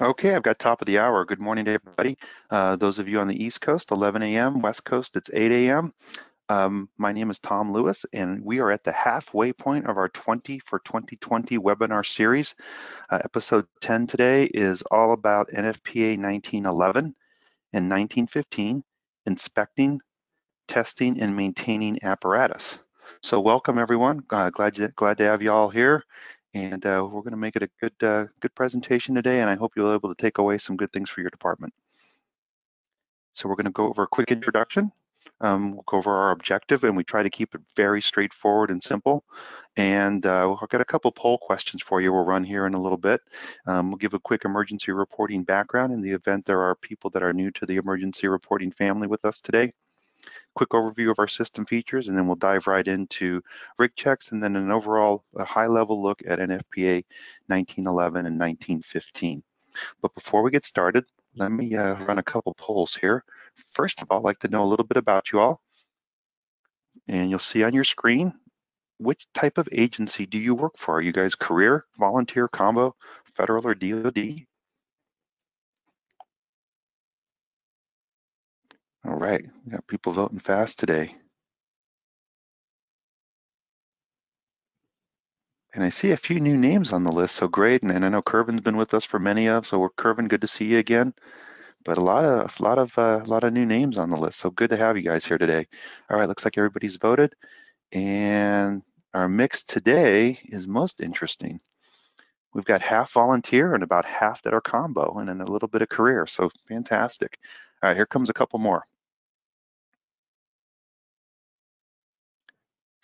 Okay, I've got top of the hour. Good morning to everybody. Uh, those of you on the East Coast, 11 a.m., West Coast, it's 8 a.m. Um, my name is Tom Louis, and we are at the halfway point of our 20 for 2020 webinar series. Uh, episode 10 today is all about NFPA 1911 and 1915, inspecting, testing, and maintaining apparatus. So welcome everyone. Uh, glad, you, glad to have you all here and uh, we're going to make it a good uh, good presentation today and I hope you'll be able to take away some good things for your department. So we're going to go over a quick introduction. Um, we'll go over our objective and we try to keep it very straightforward and simple. And uh, we'll get a couple poll questions for you. We'll run here in a little bit. Um, we'll give a quick emergency reporting background in the event there are people that are new to the emergency reporting family with us today quick overview of our system features, and then we'll dive right into rig checks and then an overall high level look at NFPA 1911 and 1915. But before we get started, let me uh, run a couple polls here. First of all, I'd like to know a little bit about you all. And you'll see on your screen, which type of agency do you work for? Are you guys career, volunteer, combo, federal, or DoD? All right, we got people voting fast today. And I see a few new names on the list, so great. And, and I know Kervin's been with us for many of, so we're Kervin, good to see you again. But a lot of a lot of uh, a lot of new names on the list, so good to have you guys here today. All right, looks like everybody's voted, and our mix today is most interesting. We've got half volunteer and about half that are combo, and then a little bit of career. So fantastic. All right, here comes a couple more.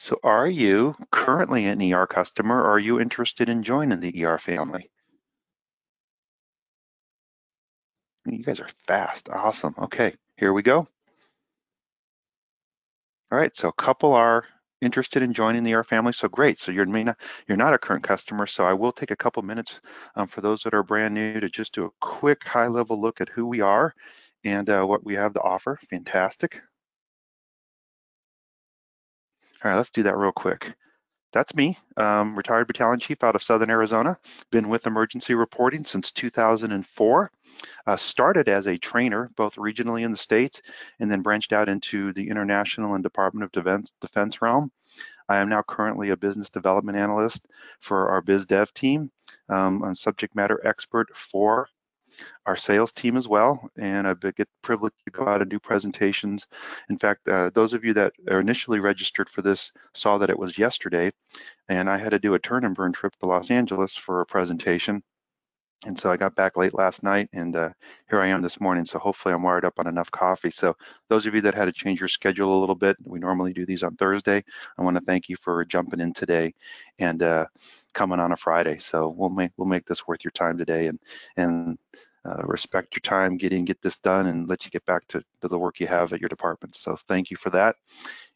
So are you currently an ER customer or are you interested in joining the ER family? You guys are fast, awesome. Okay, here we go. All right, so a couple are interested in joining the ER family, so great. So you're not, you're not a current customer, so I will take a couple minutes um, for those that are brand new to just do a quick high level look at who we are and uh, what we have to offer. Fantastic. All right, let's do that real quick. That's me, um, retired battalion chief out of Southern Arizona. Been with emergency reporting since 2004. Uh, started as a trainer, both regionally in the States, and then branched out into the international and Department of Defense, Defense realm. I am now currently a business development analyst for our biz dev team. Um, I'm subject matter expert for our sales team as well, and I get privileged to go out and do presentations. In fact, uh, those of you that are initially registered for this saw that it was yesterday, and I had to do a turn and burn trip to Los Angeles for a presentation. And so I got back late last night and uh, here I am this morning. So hopefully I'm wired up on enough coffee. So those of you that had to change your schedule a little bit, we normally do these on Thursday. I want to thank you for jumping in today and uh, coming on a Friday. So we'll make we'll make this worth your time today and and uh, respect your time, get in, get this done, and let you get back to, to the work you have at your department. So thank you for that.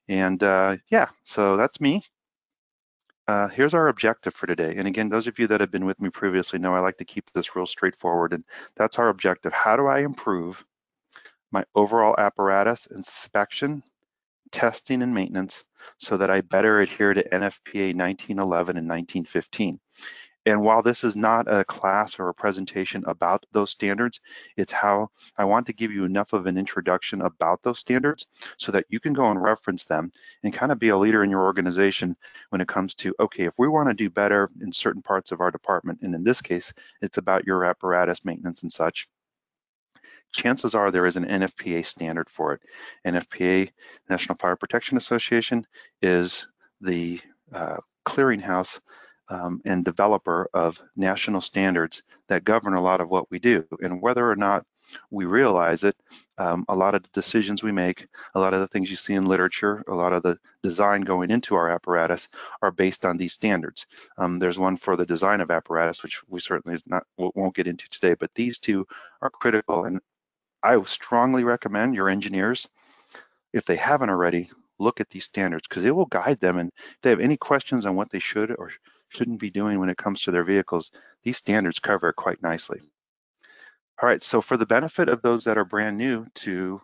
And uh, yeah, so that's me. Uh, here's our objective for today. And again, those of you that have been with me previously know I like to keep this real straightforward. And that's our objective. How do I improve my overall apparatus inspection, testing, and maintenance so that I better adhere to NFPA 1911 and 1915? And while this is not a class or a presentation about those standards, it's how I want to give you enough of an introduction about those standards so that you can go and reference them and kind of be a leader in your organization when it comes to, okay, if we want to do better in certain parts of our department, and in this case, it's about your apparatus maintenance and such, chances are there is an NFPA standard for it. NFPA, National Fire Protection Association, is the uh, clearinghouse um, and developer of national standards that govern a lot of what we do. And whether or not we realize it, um, a lot of the decisions we make, a lot of the things you see in literature, a lot of the design going into our apparatus are based on these standards. Um, there's one for the design of apparatus, which we certainly not won't get into today, but these two are critical. And I strongly recommend your engineers, if they haven't already, look at these standards because it will guide them. And if they have any questions on what they should or shouldn't be doing when it comes to their vehicles, these standards cover it quite nicely. All right, so for the benefit of those that are brand new to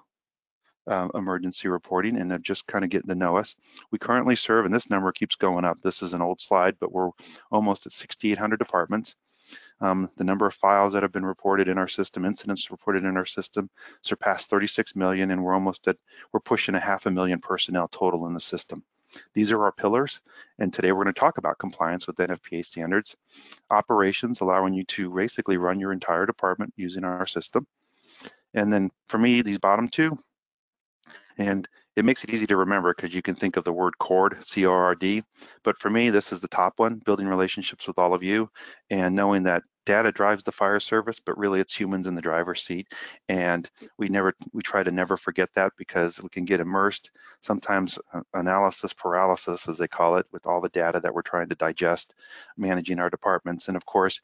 uh, emergency reporting and are just kind of getting to know us, we currently serve, and this number keeps going up. This is an old slide, but we're almost at 6,800 departments. Um, the number of files that have been reported in our system, incidents reported in our system, surpassed 36 million, and we're almost at, we're pushing a half a million personnel total in the system. These are our pillars, and today we're going to talk about compliance with NFPA standards. Operations, allowing you to basically run your entire department using our system. And then for me, these bottom two, and it makes it easy to remember because you can think of the word CORD, C-O-R-D. But for me, this is the top one, building relationships with all of you and knowing that data drives the fire service, but really it's humans in the driver's seat. And we never, we try to never forget that because we can get immersed, sometimes uh, analysis paralysis, as they call it, with all the data that we're trying to digest, managing our departments. And of course,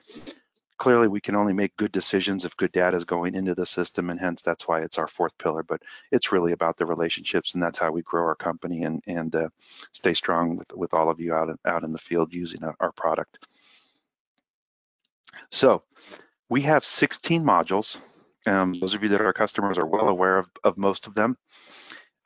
clearly we can only make good decisions if good data is going into the system and hence that's why it's our fourth pillar but it's really about the relationships and that's how we grow our company and and uh, stay strong with with all of you out out in the field using our product so we have 16 modules. Um, those of you that are customers are well aware of, of most of them.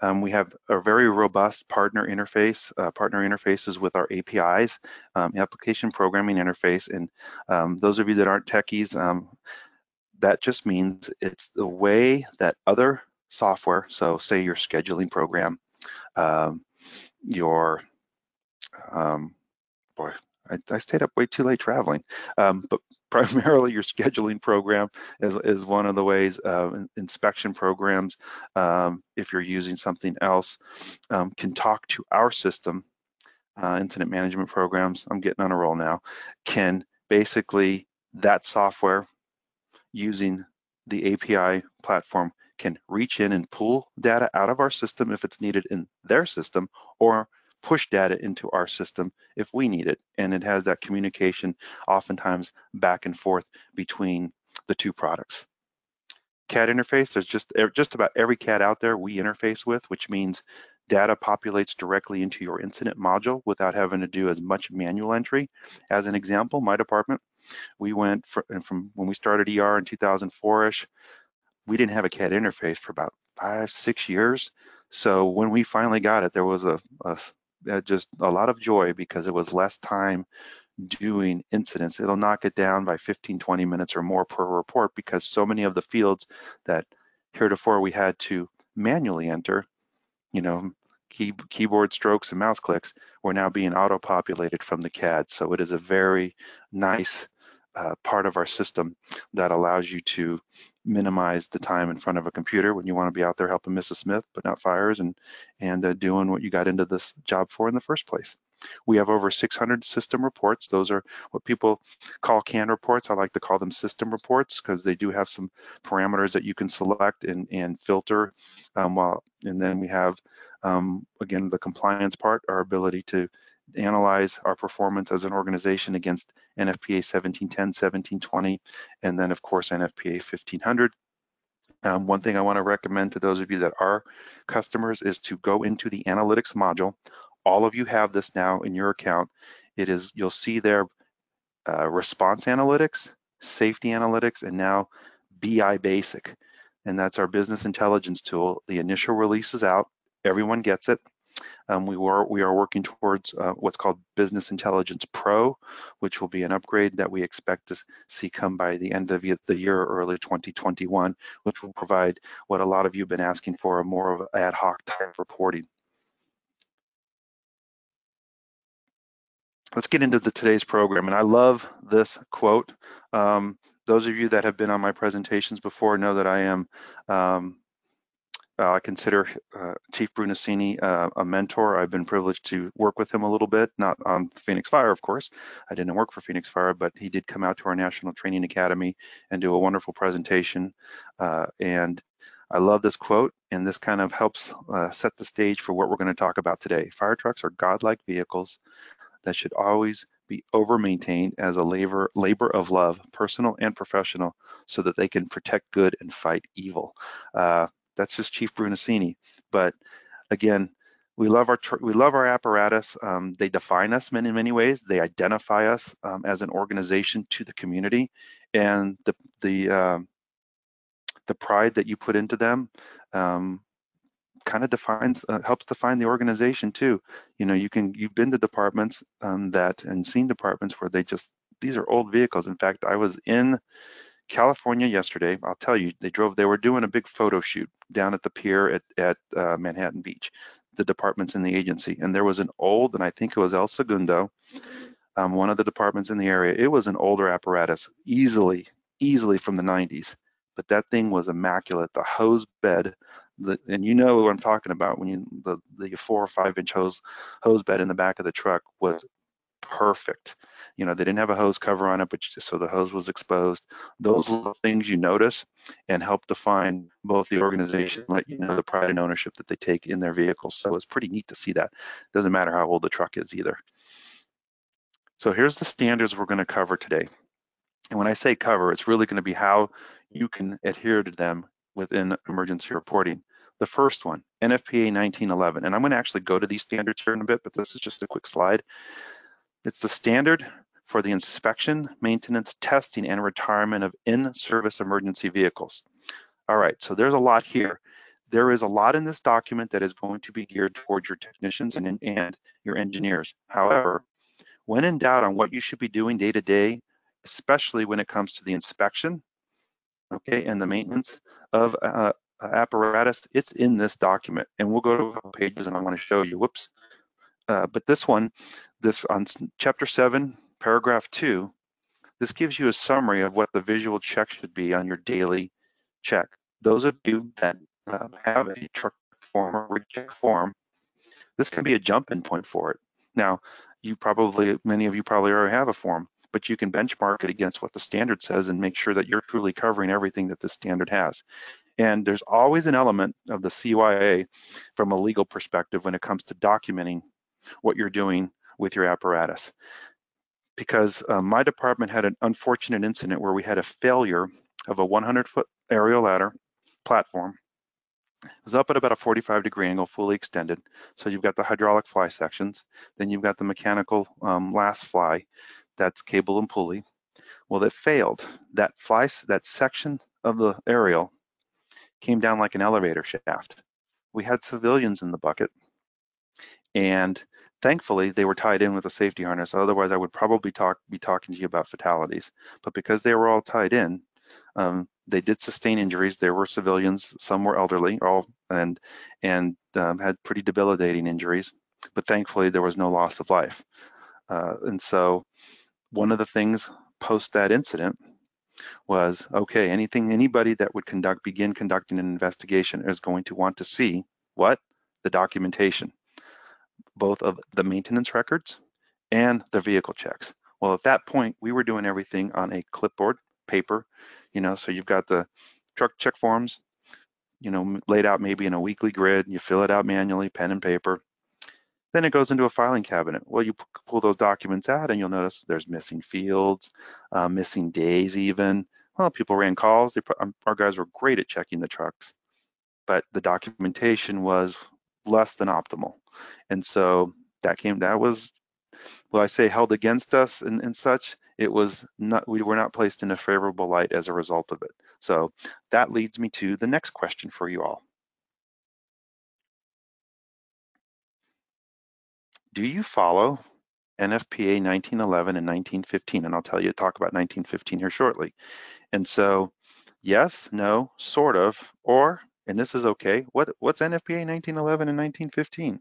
Um, we have a very robust partner interface, uh, partner interfaces with our APIs, um, application programming interface. And um, those of you that aren't techies, um, that just means it's the way that other software, so say your scheduling program, um, your, boy, I, I, stayed up way too late traveling, but primarily your scheduling program is, is one of the ways uh, inspection programs um, if you're using something else um, can talk to our system uh, incident management programs i'm getting on a roll now can basically that software using the api platform can reach in and pull data out of our system if it's needed in their system or push data into our system if we need it. And it has that communication oftentimes back and forth between the two products. CAD interface, there's just, just about every CAD out there we interface with, which means data populates directly into your incident module without having to do as much manual entry. As an example, my department, we went from, from when we started ER in 2004-ish, we didn't have a CAD interface for about five, six years. So when we finally got it, there was a, a just a lot of joy because it was less time doing incidents. It'll knock it down by 15, 20 minutes or more per report because so many of the fields that heretofore we had to manually enter, you know, key, keyboard strokes and mouse clicks were now being auto-populated from the CAD. So it is a very nice uh, part of our system that allows you to minimize the time in front of a computer when you want to be out there helping Mrs. Smith putting out fires and and uh, doing what you got into this job for in the first place. We have over 600 system reports. Those are what people call CAN reports. I like to call them system reports because they do have some parameters that you can select and, and filter. Um, while, and then we have, um, again, the compliance part, our ability to analyze our performance as an organization against NFPA 1710, 1720, and then of course NFPA 1500. Um, one thing I want to recommend to those of you that are customers is to go into the analytics module. All of you have this now in your account. It is, you'll see there uh, response analytics, safety analytics, and now BI basic. And that's our business intelligence tool. The initial release is out. Everyone gets it. Um, we, were, we are working towards uh, what's called Business Intelligence Pro, which will be an upgrade that we expect to see come by the end of the year, early 2021, which will provide what a lot of you have been asking for, a more of ad hoc type reporting. Let's get into the, today's program, and I love this quote. Um, those of you that have been on my presentations before know that I am um, uh, I consider uh, Chief Brunacini uh, a mentor. I've been privileged to work with him a little bit, not on Phoenix Fire, of course. I didn't work for Phoenix Fire, but he did come out to our National Training Academy and do a wonderful presentation. Uh, and I love this quote, and this kind of helps uh, set the stage for what we're going to talk about today. Fire trucks are godlike vehicles that should always be over-maintained as a labor, labor of love, personal and professional, so that they can protect good and fight evil. Uh, that's just Chief Brunacini. But again, we love our we love our apparatus. Um, they define us in many ways. They identify us um, as an organization to the community, and the the uh, the pride that you put into them um, kind of defines uh, helps define the organization too. You know, you can you've been to departments um, that and seen departments where they just these are old vehicles. In fact, I was in California yesterday. I'll tell you, they drove, they were doing a big photo shoot down at the pier at, at uh, Manhattan Beach, the departments in the agency. And there was an old, and I think it was El Segundo, um, one of the departments in the area. It was an older apparatus, easily, easily from the 90s. But that thing was immaculate. The hose bed, the, and you know what I'm talking about when you the the four or five inch hose hose bed in the back of the truck was perfect. You know, they didn't have a hose cover on it, but just, so the hose was exposed. Those little things you notice and help define both the organization, let you know the pride and ownership that they take in their vehicles. So it's pretty neat to see that. Doesn't matter how old the truck is either. So here's the standards we're going to cover today. And when I say cover, it's really going to be how you can adhere to them within emergency reporting. The first one, NFPA 1911, and I'm going to actually go to these standards here in a bit, but this is just a quick slide. It's the standard for the inspection, maintenance, testing, and retirement of in-service emergency vehicles. All right, so there's a lot here. There is a lot in this document that is going to be geared towards your technicians and, and your engineers. However, when in doubt on what you should be doing day to day, especially when it comes to the inspection, okay, and the maintenance of uh, apparatus, it's in this document. And we'll go to a couple pages and I want to show you, whoops. Uh, but this one, this on chapter seven, paragraph two, this gives you a summary of what the visual check should be on your daily check. Those of you that uh, have a truck form or rig check form, this can be a jump-in point for it. Now, you probably, many of you probably already have a form, but you can benchmark it against what the standard says and make sure that you're truly covering everything that the standard has. And there's always an element of the CYA from a legal perspective when it comes to documenting what you're doing with your apparatus. Because uh, my department had an unfortunate incident where we had a failure of a 100 foot aerial ladder platform. It was up at about a 45 degree angle, fully extended. So you've got the hydraulic fly sections, then you've got the mechanical um, last fly, that's cable and pulley. Well, it failed. That fly, that section of the aerial came down like an elevator shaft. We had civilians in the bucket, and thankfully they were tied in with a safety harness. Otherwise, I would probably talk be talking to you about fatalities. But because they were all tied in, um, they did sustain injuries. There were civilians, some were elderly, all and and um, had pretty debilitating injuries. But thankfully, there was no loss of life. Uh, and so, one of the things post that incident was okay. Anything, anybody that would conduct begin conducting an investigation is going to want to see what the documentation both of the maintenance records and the vehicle checks. Well, at that point, we were doing everything on a clipboard, paper, you know, so you've got the truck check forms, you know, laid out maybe in a weekly grid, you fill it out manually, pen and paper. Then it goes into a filing cabinet. Well, you pull those documents out and you'll notice there's missing fields, uh, missing days even. Well, people ran calls. Um, our guys were great at checking the trucks, but the documentation was less than optimal. And so that came, that was, well, I say, held against us and, and such. It was not, we were not placed in a favorable light as a result of it. So that leads me to the next question for you all. Do you follow NFPA 1911 and 1915? And I'll tell you, talk about 1915 here shortly. And so, yes, no, sort of, or and this is okay. What what's NFPA 1911 and 1915?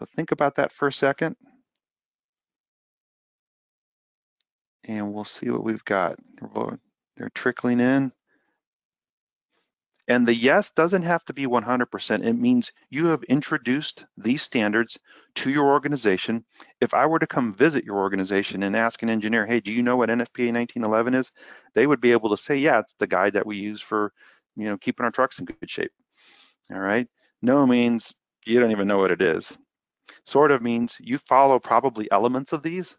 So think about that for a second. And we'll see what we've got. They're trickling in. And the yes doesn't have to be 100%. It means you have introduced these standards to your organization. If I were to come visit your organization and ask an engineer, hey, do you know what NFPA 1911 is? They would be able to say, yeah, it's the guide that we use for, you know, keeping our trucks in good shape. All right. No means you don't even know what it is. Sort of means you follow probably elements of these,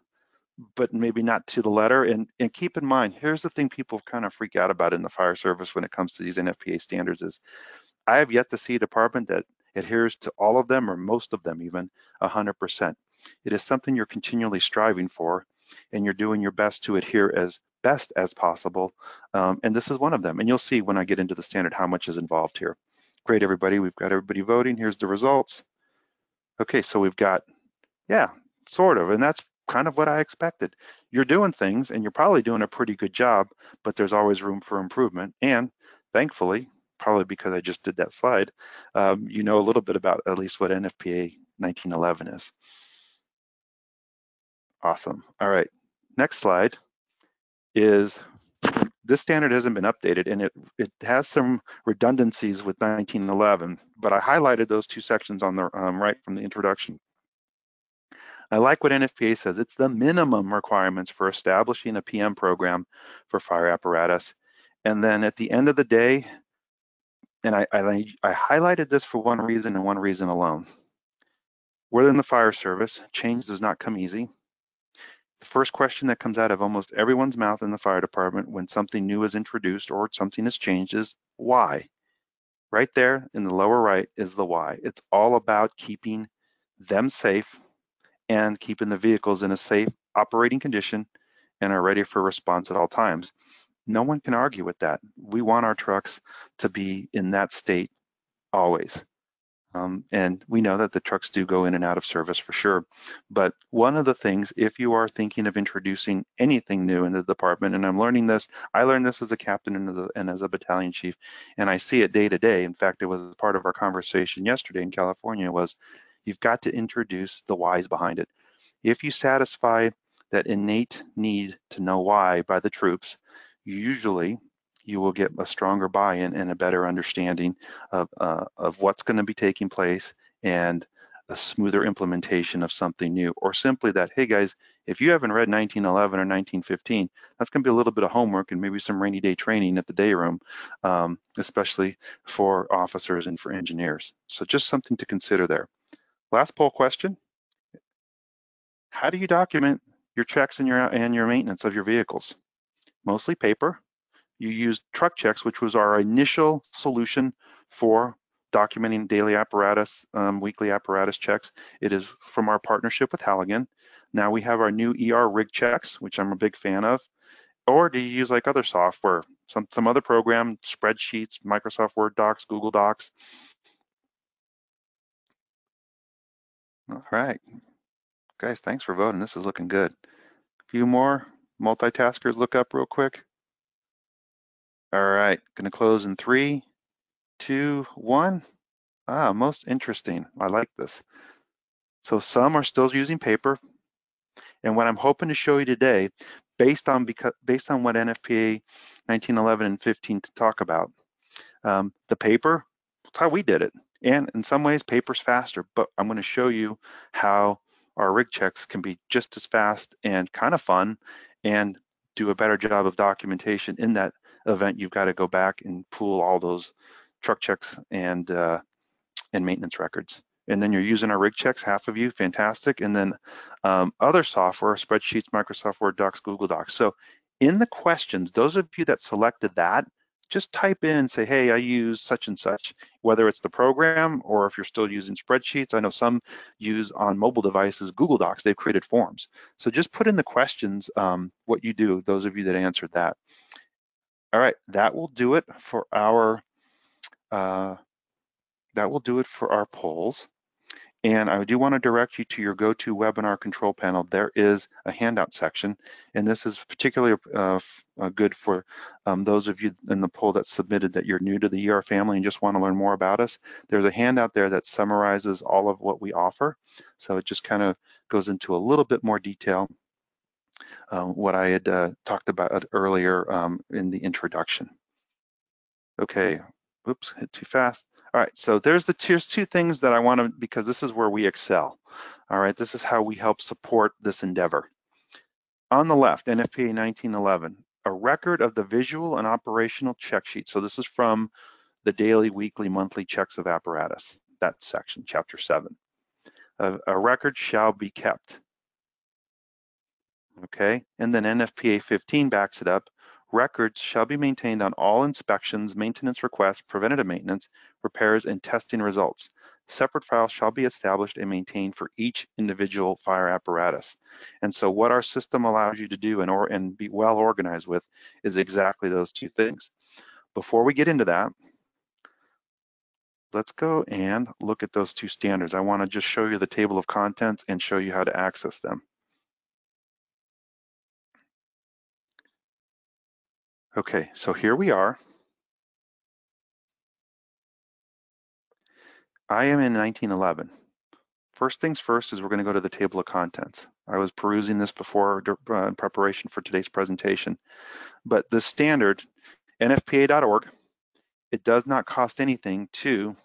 but maybe not to the letter. And, and keep in mind, here's the thing people kind of freak out about in the fire service when it comes to these NFPA standards is I have yet to see a department that adheres to all of them or most of them even 100%. It is something you're continually striving for and you're doing your best to adhere as best as possible. Um, and this is one of them. And you'll see when I get into the standard how much is involved here. Great, everybody. We've got everybody voting. Here's the results. Okay, so we've got, yeah, sort of. And that's kind of what I expected. You're doing things and you're probably doing a pretty good job, but there's always room for improvement. And thankfully, probably because I just did that slide, um, you know a little bit about at least what NFPA 1911 is. Awesome. All right, next slide is this standard hasn't been updated and it, it has some redundancies with 1911, but I highlighted those two sections on the um, right from the introduction. I like what NFPA says. It's the minimum requirements for establishing a PM program for fire apparatus. And then at the end of the day, and I, I, I highlighted this for one reason and one reason alone. We're in the fire service. Change does not come easy. The first question that comes out of almost everyone's mouth in the fire department when something new is introduced or something has changed is why? Right there in the lower right is the why. It's all about keeping them safe and keeping the vehicles in a safe operating condition and are ready for response at all times. No one can argue with that. We want our trucks to be in that state always. Um, and we know that the trucks do go in and out of service for sure. But one of the things, if you are thinking of introducing anything new in the department, and I'm learning this, I learned this as a captain and as a, and as a battalion chief, and I see it day to day. In fact, it was part of our conversation yesterday in California was you've got to introduce the whys behind it. If you satisfy that innate need to know why by the troops, usually you will get a stronger buy-in and a better understanding of, uh, of what's going to be taking place and a smoother implementation of something new, or simply that, hey guys, if you haven't read 1911 or 1915, that's going to be a little bit of homework and maybe some rainy day training at the day room, um, especially for officers and for engineers. So just something to consider there. Last poll question. How do you document your checks and your, and your maintenance of your vehicles? Mostly paper, you used truck checks, which was our initial solution for documenting daily apparatus, um, weekly apparatus checks. It is from our partnership with Halligan. Now we have our new ER rig checks, which I'm a big fan of. Or do you use like other software, some, some other program, spreadsheets, Microsoft Word docs, Google Docs? All right, guys, thanks for voting. This is looking good. A few more multitaskers look up real quick. All right, gonna close in three, two, one. Ah, most interesting. I like this. So some are still using paper. And what I'm hoping to show you today, based on because based on what NFPA 1911 and 15 to talk about, um, the paper, that's how we did it. And in some ways, paper's faster, but I'm gonna show you how our rig checks can be just as fast and kind of fun and do a better job of documentation in that event, you've got to go back and pool all those truck checks and uh, and maintenance records. And then you're using our rig checks, half of you, fantastic. And then um, other software, spreadsheets, Microsoft Word docs, Google Docs. So in the questions, those of you that selected that, just type in, say, hey, I use such and such, whether it's the program or if you're still using spreadsheets. I know some use on mobile devices Google Docs, they've created forms. So just put in the questions um, what you do, those of you that answered that. All right, that will do it for our uh, that will do it for our polls. And I do want to direct you to your GoToWebinar control panel. There is a handout section, and this is particularly uh, uh, good for um, those of you in the poll that submitted that you're new to the ER family and just want to learn more about us. There's a handout there that summarizes all of what we offer. So it just kind of goes into a little bit more detail uh, what I had uh, talked about earlier um, in the introduction. Okay, oops, hit too fast. All right, so there's the here's two things that I want to, because this is where we excel. All right, this is how we help support this endeavor. On the left, NFPA 1911, a record of the visual and operational check sheet. So this is from the daily, weekly, monthly checks of apparatus, that section, chapter seven. A, a record shall be kept okay? And then NFPA 15 backs it up. Records shall be maintained on all inspections, maintenance requests, preventative maintenance, repairs, and testing results. Separate files shall be established and maintained for each individual fire apparatus. And so what our system allows you to do and, or, and be well organized with is exactly those two things. Before we get into that, let's go and look at those two standards. I wanna just show you the table of contents and show you how to access them. Okay, so here we are. I am in 1911. First things first is we're going to go to the table of contents. I was perusing this before uh, in preparation for today's presentation, but the standard nfpa.org, it does not cost anything to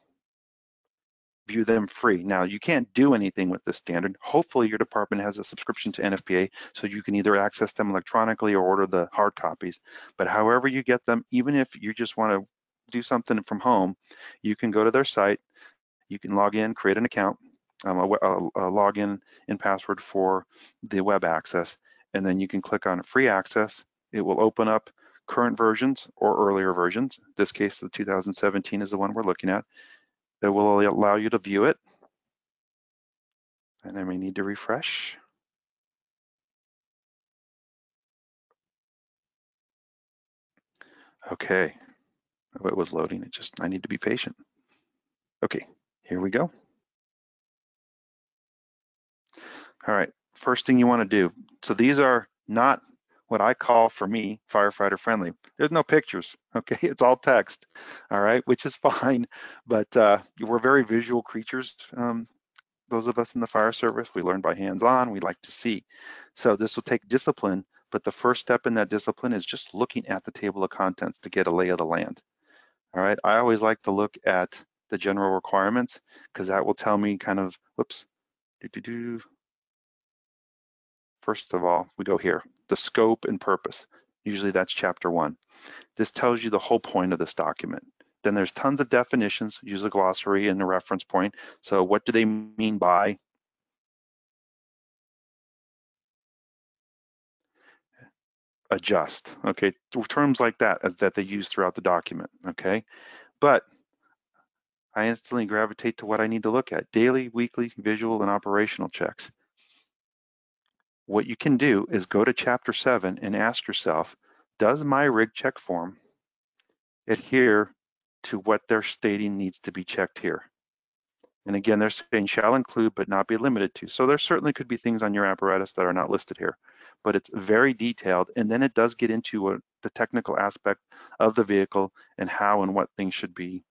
view them free. Now, you can't do anything with this standard. Hopefully your department has a subscription to NFPA so you can either access them electronically or order the hard copies. But however you get them, even if you just want to do something from home, you can go to their site, you can log in, create an account, um, a, a, a login and password for the web access, and then you can click on free access. It will open up current versions or earlier versions. In this case, the 2017 is the one we're looking at. It will allow you to view it. And then we need to refresh. Okay, oh, it was loading. It just, I need to be patient. Okay, here we go. All right, first thing you want to do. So these are not what I call for me firefighter friendly. There's no pictures, okay? It's all text, all right, which is fine, but uh, we're very visual creatures. Um, those of us in the fire service, we learn by hands-on, we like to see. So this will take discipline, but the first step in that discipline is just looking at the table of contents to get a lay of the land. All right, I always like to look at the general requirements because that will tell me kind of, whoops, doo -doo -doo, First of all, we go here, the scope and purpose. Usually that's chapter one. This tells you the whole point of this document. Then there's tons of definitions, use a glossary and a reference point. So what do they mean by? Adjust, okay? Terms like that as that they use throughout the document, okay? But I instantly gravitate to what I need to look at, daily, weekly, visual, and operational checks what you can do is go to chapter seven and ask yourself, does my rig check form adhere to what they're stating needs to be checked here? And again, they're saying shall include but not be limited to. So there certainly could be things on your apparatus that are not listed here, but it's very detailed. And then it does get into a, the technical aspect of the vehicle and how and what things should be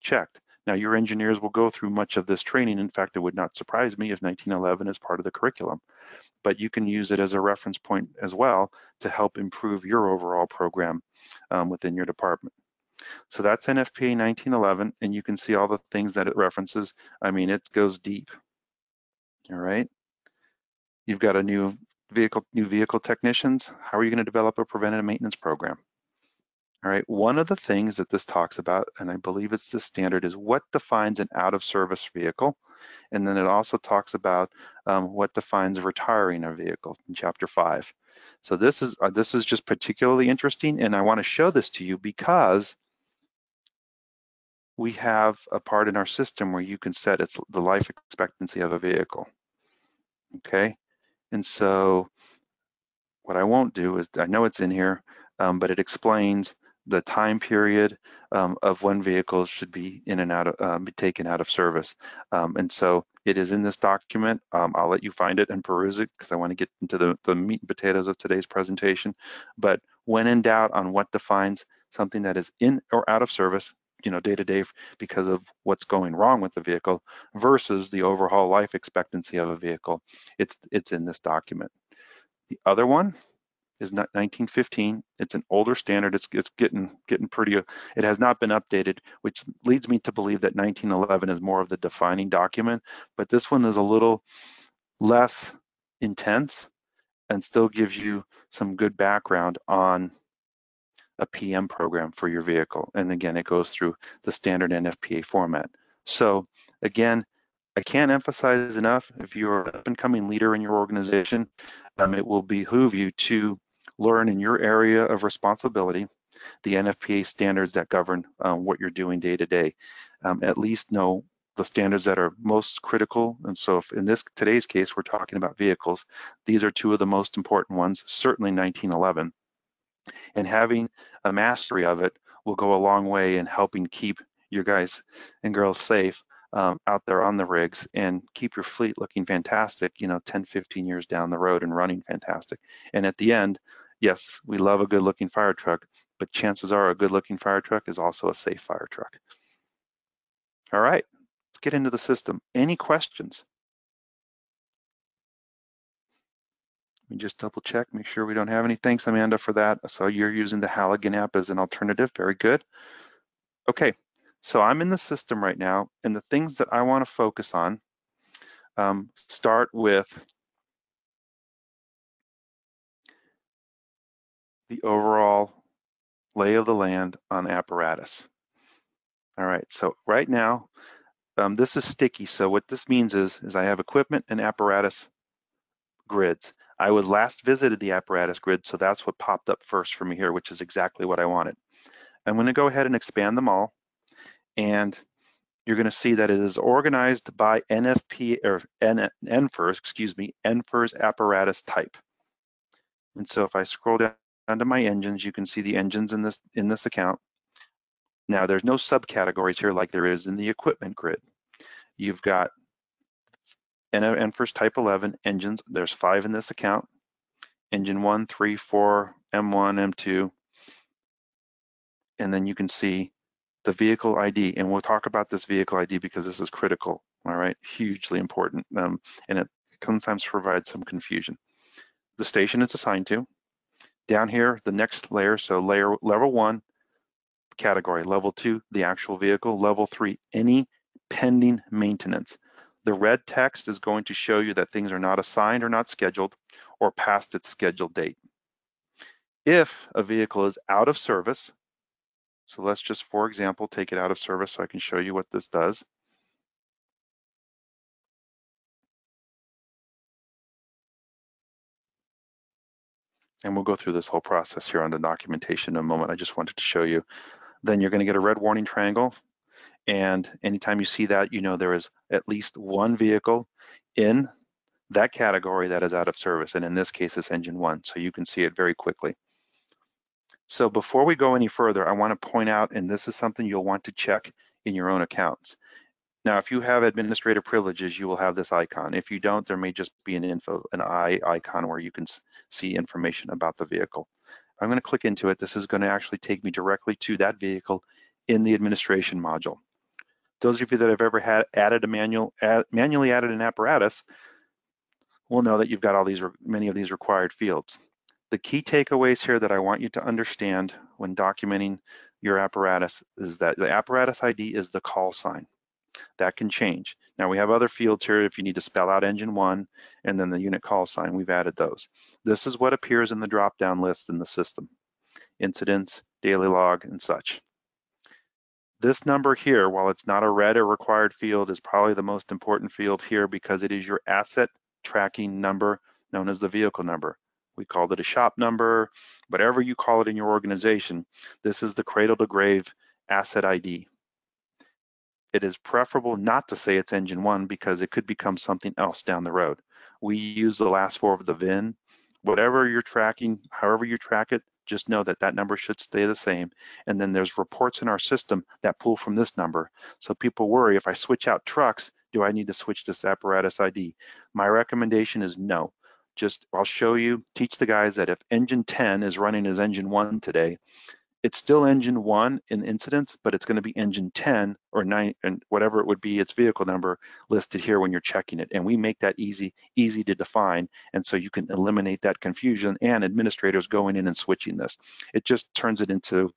checked. Now, your engineers will go through much of this training. In fact, it would not surprise me if 1911 is part of the curriculum but you can use it as a reference point as well to help improve your overall program um, within your department. So that's NFPA 1911, and you can see all the things that it references. I mean, it goes deep. All right. You've got a new vehicle, new vehicle technicians. How are you going to develop a preventative maintenance program? All right. One of the things that this talks about, and I believe it's the standard, is what defines an out of service vehicle. And then it also talks about um, what defines retiring a vehicle in chapter five. So this is uh, this is just particularly interesting, and I want to show this to you because we have a part in our system where you can set its the life expectancy of a vehicle. Okay, and so what I won't do is I know it's in here, um, but it explains the time period um, of when vehicles should be in and out of, um, be taken out of service. Um, and so it is in this document. Um, I'll let you find it and peruse it because I want to get into the, the meat and potatoes of today's presentation. But when in doubt on what defines something that is in or out of service, you know, day to day because of what's going wrong with the vehicle versus the overall life expectancy of a vehicle, it's it's in this document. The other one is 1915. It's an older standard. It's it's getting getting pretty. It has not been updated, which leads me to believe that 1911 is more of the defining document. But this one is a little less intense and still gives you some good background on a PM program for your vehicle. And again, it goes through the standard NFPA format. So again, I can't emphasize enough, if you're an up and coming leader in your organization, um, it will behoove you to learn in your area of responsibility the NFPA standards that govern um, what you're doing day to day. Um, at least know the standards that are most critical. And so if in this today's case, we're talking about vehicles, these are two of the most important ones, certainly 1911. And having a mastery of it will go a long way in helping keep your guys and girls safe um, out there on the rigs and keep your fleet looking fantastic, you know, 10, 15 years down the road and running fantastic. And at the end, Yes, we love a good looking fire truck, but chances are a good looking fire truck is also a safe fire truck. All right, let's get into the system. Any questions? Let me just double check, make sure we don't have any. Thanks, Amanda, for that. So you're using the Halligan app as an alternative. Very good. Okay, so I'm in the system right now, and the things that I want to focus on um, start with the overall lay of the land on apparatus. All right, so right now, um, this is sticky. So what this means is, is I have equipment and apparatus grids. I was last visited the apparatus grid, so that's what popped up first for me here, which is exactly what I wanted. I'm gonna go ahead and expand them all, and you're gonna see that it is organized by NFP, or NFIRS, excuse me, NFIRS apparatus type. And so if I scroll down to my engines, you can see the engines in this, in this account. Now there's no subcategories here like there is in the equipment grid. You've got NFIRS type 11 engines. There's five in this account. Engine one, three, four, M1, M2. And then you can see the vehicle ID. And we'll talk about this vehicle ID because this is critical, all right? Hugely important. Um, and it sometimes provides some confusion. The station it's assigned to, down here, the next layer, so layer level one, category. Level two, the actual vehicle. Level three, any pending maintenance. The red text is going to show you that things are not assigned or not scheduled or past its scheduled date. If a vehicle is out of service, so let's just, for example, take it out of service so I can show you what this does. And we'll go through this whole process here on the documentation in a moment. I just wanted to show you. Then you're gonna get a red warning triangle. And anytime you see that, you know there is at least one vehicle in that category that is out of service. And in this case, it's engine one. So you can see it very quickly. So before we go any further, I wanna point out, and this is something you'll want to check in your own accounts. Now, if you have administrative privileges, you will have this icon. If you don't, there may just be an info, an eye icon where you can see information about the vehicle. I'm gonna click into it. This is gonna actually take me directly to that vehicle in the administration module. Those of you that have ever had added a manual, add, manually added an apparatus will know that you've got all these, many of these required fields. The key takeaways here that I want you to understand when documenting your apparatus is that the apparatus ID is the call sign that can change. Now we have other fields here if you need to spell out engine one and then the unit call sign, we've added those. This is what appears in the drop-down list in the system. Incidents, daily log, and such. This number here, while it's not a red or required field, is probably the most important field here because it is your asset tracking number known as the vehicle number. We called it a shop number, whatever you call it in your organization, this is the cradle to grave asset ID it is preferable not to say it's engine one because it could become something else down the road. We use the last four of the VIN. Whatever you're tracking, however you track it, just know that that number should stay the same. And then there's reports in our system that pull from this number. So people worry, if I switch out trucks, do I need to switch this apparatus ID? My recommendation is no. Just, I'll show you, teach the guys that if engine 10 is running as engine one today, it's still engine one in incidents, but it's going to be engine 10 or nine and whatever it would be, its vehicle number listed here when you're checking it. And we make that easy, easy to define. And so you can eliminate that confusion and administrators going in and switching this. It just turns it into,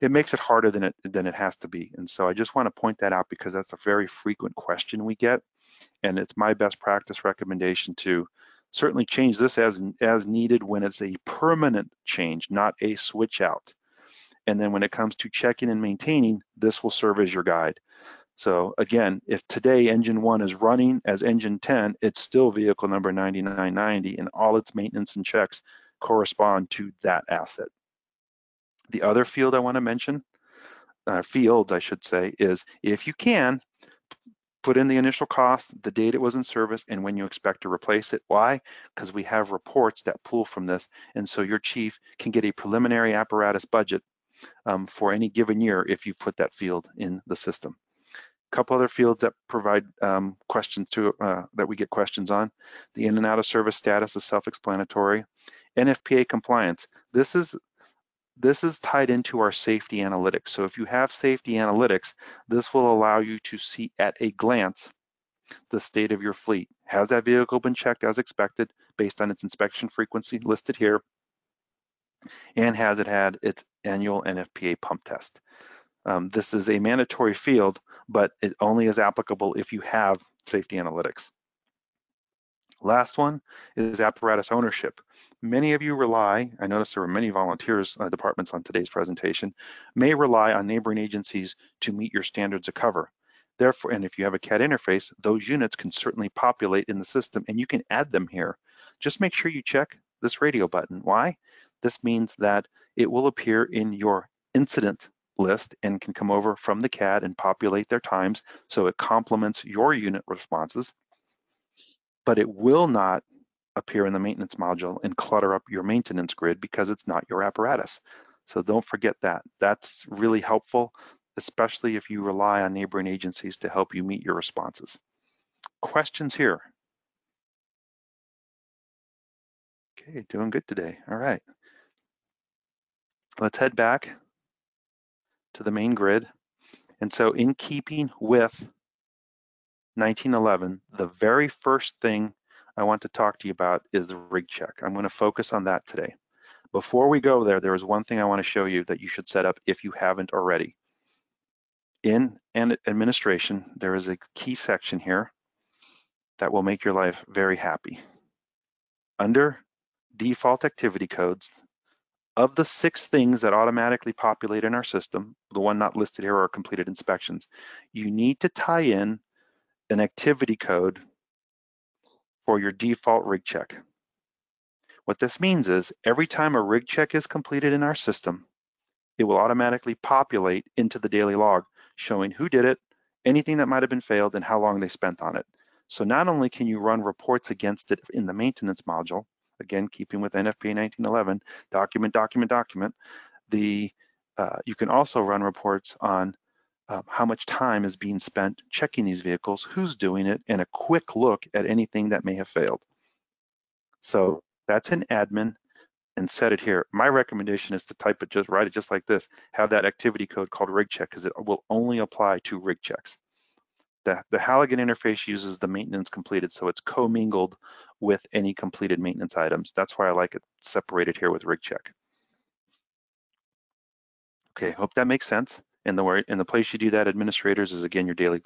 it makes it harder than it than it has to be. And so I just want to point that out because that's a very frequent question we get. And it's my best practice recommendation to certainly change this as as needed when it's a permanent change, not a switch out. And then when it comes to checking and maintaining, this will serve as your guide. So again, if today engine one is running as engine 10, it's still vehicle number 9990 and all its maintenance and checks correspond to that asset. The other field I wanna mention, uh, fields I should say, is if you can, put in the initial cost, the date it was in service, and when you expect to replace it. Why? Because we have reports that pull from this, and so your chief can get a preliminary apparatus budget um, for any given year if you put that field in the system. A couple other fields that provide um, questions to uh, that we get questions on. The in and out of service status is self-explanatory. NFPA compliance. This is this is tied into our safety analytics. So if you have safety analytics, this will allow you to see at a glance the state of your fleet. Has that vehicle been checked as expected based on its inspection frequency listed here? And has it had its annual NFPA pump test? Um, this is a mandatory field, but it only is applicable if you have safety analytics. Last one is apparatus ownership. Many of you rely, I noticed there were many volunteers uh, departments on today's presentation, may rely on neighboring agencies to meet your standards of cover. Therefore, and if you have a CAD interface, those units can certainly populate in the system and you can add them here. Just make sure you check this radio button. Why? This means that it will appear in your incident list and can come over from the CAD and populate their times so it complements your unit responses but it will not appear in the maintenance module and clutter up your maintenance grid because it's not your apparatus. So don't forget that. That's really helpful, especially if you rely on neighboring agencies to help you meet your responses. Questions here? Okay, doing good today. All right. Let's head back to the main grid. And so in keeping with 1911, the very first thing I want to talk to you about is the rig check. I'm going to focus on that today. Before we go there, there is one thing I want to show you that you should set up if you haven't already. In administration, there is a key section here that will make your life very happy. Under default activity codes, of the six things that automatically populate in our system, the one not listed here are completed inspections, you need to tie in an activity code for your default rig check. What this means is every time a rig check is completed in our system, it will automatically populate into the daily log showing who did it, anything that might have been failed, and how long they spent on it. So not only can you run reports against it in the maintenance module, again, keeping with NFPA 1911, document, document, document, the uh, you can also run reports on uh, how much time is being spent checking these vehicles, who's doing it, and a quick look at anything that may have failed. So that's an admin and set it here. My recommendation is to type it, just write it just like this, have that activity code called rig check because it will only apply to rig checks. The, the Halligan interface uses the maintenance completed, so it's commingled with any completed maintenance items. That's why I like it separated here with rig check. Okay, hope that makes sense. And the, where, and the place you do that, administrators, is again your daily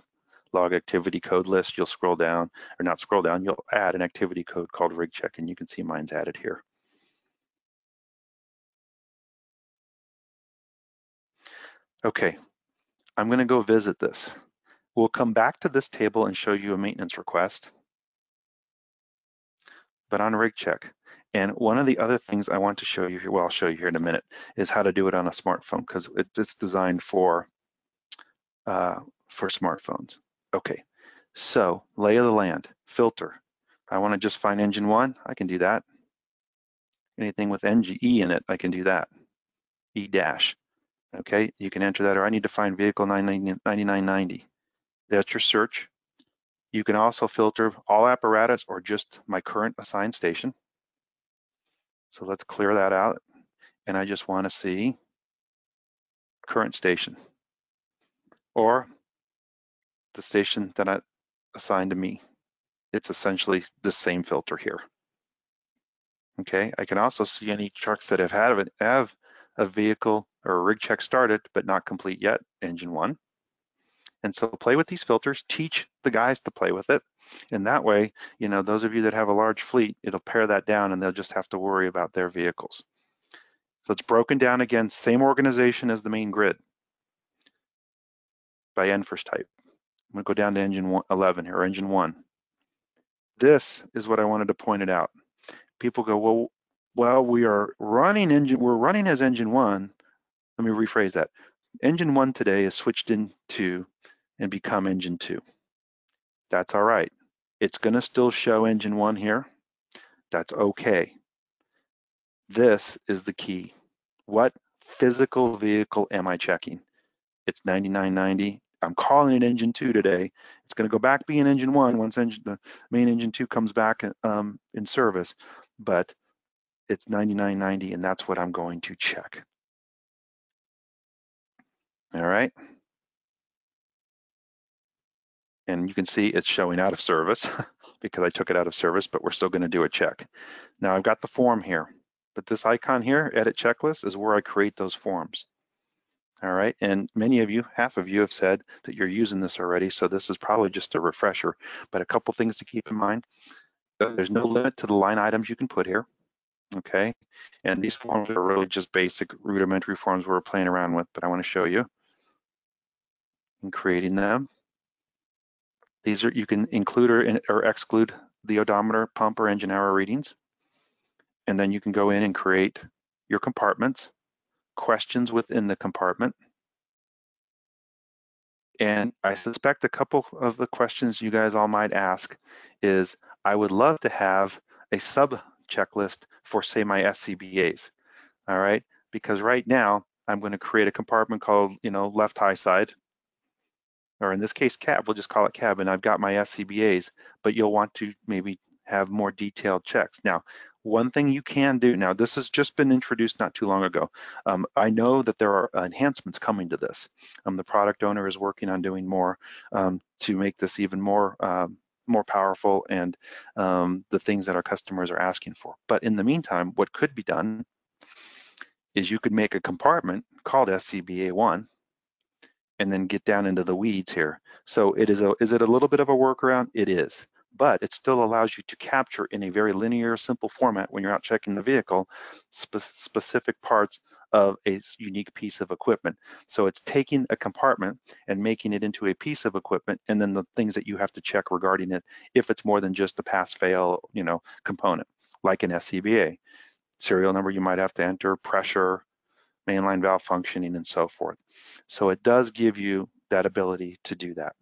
log activity code list. You'll scroll down, or not scroll down, you'll add an activity code called rig check, and you can see mine's added here. Okay, I'm gonna go visit this. We'll come back to this table and show you a maintenance request, but on rig check. And one of the other things I want to show you here, well, I'll show you here in a minute, is how to do it on a smartphone because it's designed for uh, for smartphones. Okay, so lay of the land, filter. I want to just find engine one, I can do that. Anything with NGE in it, I can do that. E dash. Okay, you can enter that, or I need to find vehicle 9990. That's your search. You can also filter all apparatus or just my current assigned station. So let's clear that out. And I just want to see current station or the station that I assigned to me. It's essentially the same filter here. Okay, I can also see any trucks that have had have a vehicle or a rig check started but not complete yet, engine one. And so play with these filters, teach the guys to play with it. And that way, you know, those of you that have a large fleet, it'll pare that down and they'll just have to worry about their vehicles. So it's broken down again, same organization as the main grid by NFIRS type. I'm gonna go down to engine one, 11 here, engine one. This is what I wanted to point it out. People go, well, well, we are running engine, we're running as engine one. Let me rephrase that. Engine one today is switched into and become engine two. That's all right. It's gonna still show engine one here. That's okay. This is the key. What physical vehicle am I checking? It's 9990. I'm calling it engine two today. It's gonna go back being engine one once engine, the main engine two comes back um, in service. But it's 99.90 and that's what I'm going to check. All right. And you can see it's showing out of service because I took it out of service, but we're still gonna do a check. Now I've got the form here, but this icon here, edit checklist, is where I create those forms. All right, and many of you, half of you have said that you're using this already, so this is probably just a refresher, but a couple things to keep in mind. There's no limit to the line items you can put here, okay? And these forms are really just basic rudimentary forms we're playing around with, but I wanna show you in creating them. These are, you can include or, or exclude the odometer, pump, or engine hour readings. And then you can go in and create your compartments, questions within the compartment. And I suspect a couple of the questions you guys all might ask is, I would love to have a sub checklist for say my SCBAs, all right? Because right now I'm gonna create a compartment called, you know, left high side, or in this case cab, we'll just call it cab, and I've got my SCBAs, but you'll want to maybe have more detailed checks. Now, one thing you can do, now this has just been introduced not too long ago. Um, I know that there are enhancements coming to this. Um, the product owner is working on doing more um, to make this even more um, more powerful and um, the things that our customers are asking for. But in the meantime, what could be done is you could make a compartment called SCBA1 and then get down into the weeds here. So it is a is it a little bit of a workaround? It is, but it still allows you to capture in a very linear, simple format when you're out checking the vehicle spe specific parts of a unique piece of equipment. So it's taking a compartment and making it into a piece of equipment, and then the things that you have to check regarding it, if it's more than just a pass-fail, you know, component, like an SCBA. Serial number you might have to enter, pressure, mainline valve functioning and so forth. So it does give you that ability to do that.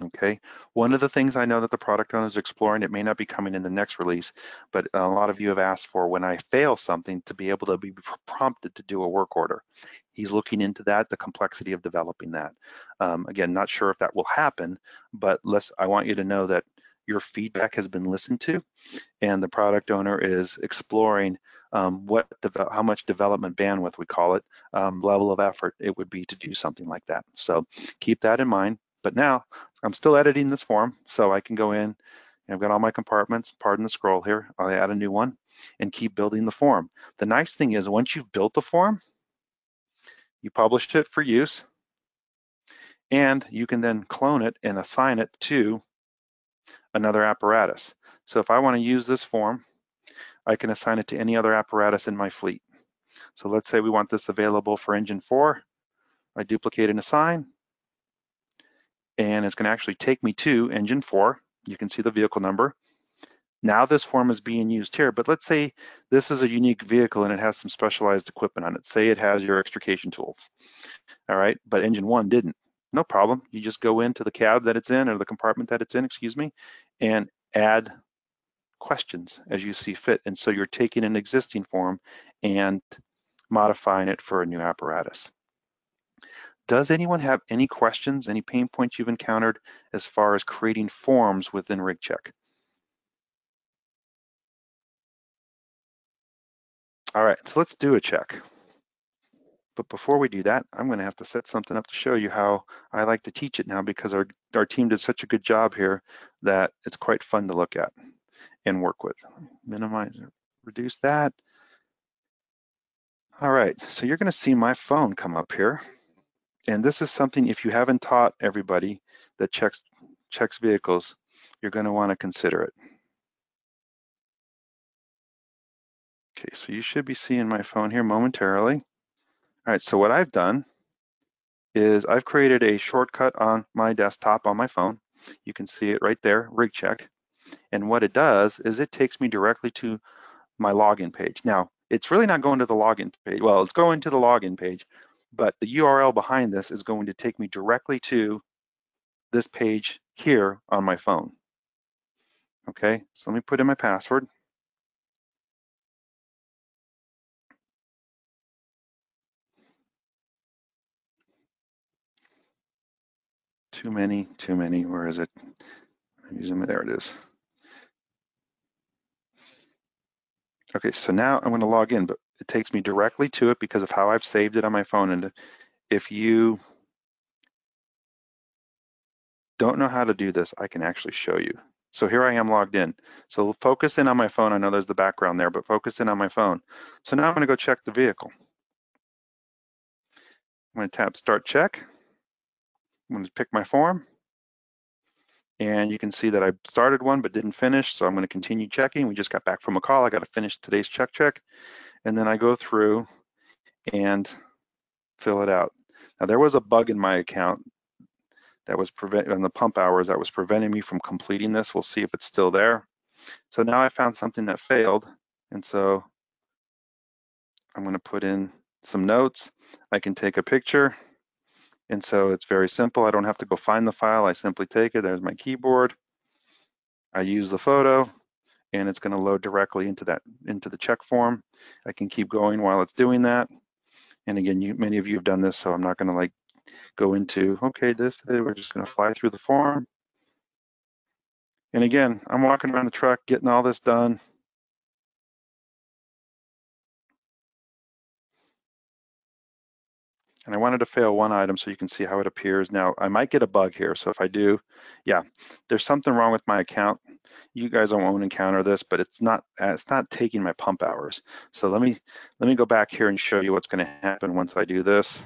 Okay, one of the things I know that the product owner is exploring, it may not be coming in the next release, but a lot of you have asked for when I fail something to be able to be prompted to do a work order. He's looking into that, the complexity of developing that. Um, again, not sure if that will happen, but let's, I want you to know that your feedback has been listened to and the product owner is exploring um, what how much development bandwidth we call it, um, level of effort it would be to do something like that. So keep that in mind. But now I'm still editing this form, so I can go in. I've got all my compartments. Pardon the scroll here. I'll add a new one and keep building the form. The nice thing is once you've built the form, you published it for use, and you can then clone it and assign it to another apparatus. So if I want to use this form, I can assign it to any other apparatus in my fleet. So let's say we want this available for engine four. I duplicate and assign, and it's gonna actually take me to engine four. You can see the vehicle number. Now this form is being used here, but let's say this is a unique vehicle and it has some specialized equipment on it. Say it has your extrication tools, all right, but engine one didn't. No problem, you just go into the cab that it's in or the compartment that it's in, excuse me, and add questions as you see fit. And so you're taking an existing form and modifying it for a new apparatus. Does anyone have any questions, any pain points you've encountered as far as creating forms within RigCheck? All right, so let's do a check. But before we do that, I'm gonna have to set something up to show you how I like to teach it now because our, our team did such a good job here that it's quite fun to look at and work with. Minimize, reduce that. All right, so you're gonna see my phone come up here. And this is something, if you haven't taught everybody that checks, checks vehicles, you're gonna wanna consider it. Okay, so you should be seeing my phone here momentarily. All right, so what I've done is I've created a shortcut on my desktop on my phone. You can see it right there, rig check. And what it does is it takes me directly to my login page. Now, it's really not going to the login page. Well, it's going to the login page, but the URL behind this is going to take me directly to this page here on my phone. Okay, so let me put in my password. Too many, too many, where is it? I'm using there it is. Okay, so now I'm going to log in, but it takes me directly to it because of how I've saved it on my phone. And if you don't know how to do this, I can actually show you. So here I am logged in. So focus in on my phone. I know there's the background there, but focus in on my phone. So now I'm to go check the vehicle. I'm going to tap Start Check. I'm going to pick my form. And you can see that I started one but didn't finish, so I'm going to continue checking. We just got back from a call. I got to finish today's check check. And then I go through and fill it out. Now there was a bug in my account that was prevent on the pump hours that was preventing me from completing this. We'll see if it's still there. So now I found something that failed. And so I'm going to put in some notes. I can take a picture. And so it's very simple. I don't have to go find the file. I simply take it. There's my keyboard. I use the photo and it's going to load directly into that into the check form. I can keep going while it's doing that. And again, you, many of you have done this, so I'm not going to like go into, okay, this, we're just gonna fly through the form. And again, I'm walking around the truck, getting all this done. And I wanted to fail one item so you can see how it appears. Now, I might get a bug here. So if I do, yeah, there's something wrong with my account. You guys won't encounter this, but it's not it's not taking my pump hours. So let me let me go back here and show you what's going to happen once I do this.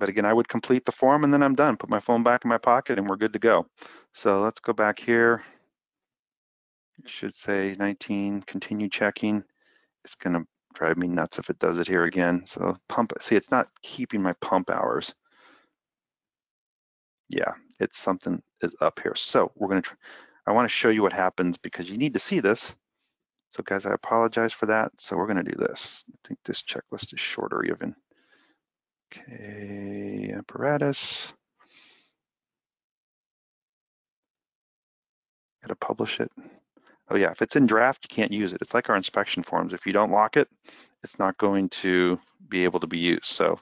But again, I would complete the form and then I'm done. Put my phone back in my pocket and we're good to go. So let's go back here. It should say 19, continue checking. It's gonna drive me nuts if it does it here again. So pump, see, it's not keeping my pump hours. Yeah, it's something is up here. So we're gonna, I wanna show you what happens because you need to see this. So guys, I apologize for that. So we're gonna do this. I think this checklist is shorter even. Okay, apparatus. Gotta publish it. Oh yeah, if it's in draft, you can't use it. It's like our inspection forms. If you don't lock it, it's not going to be able to be used. So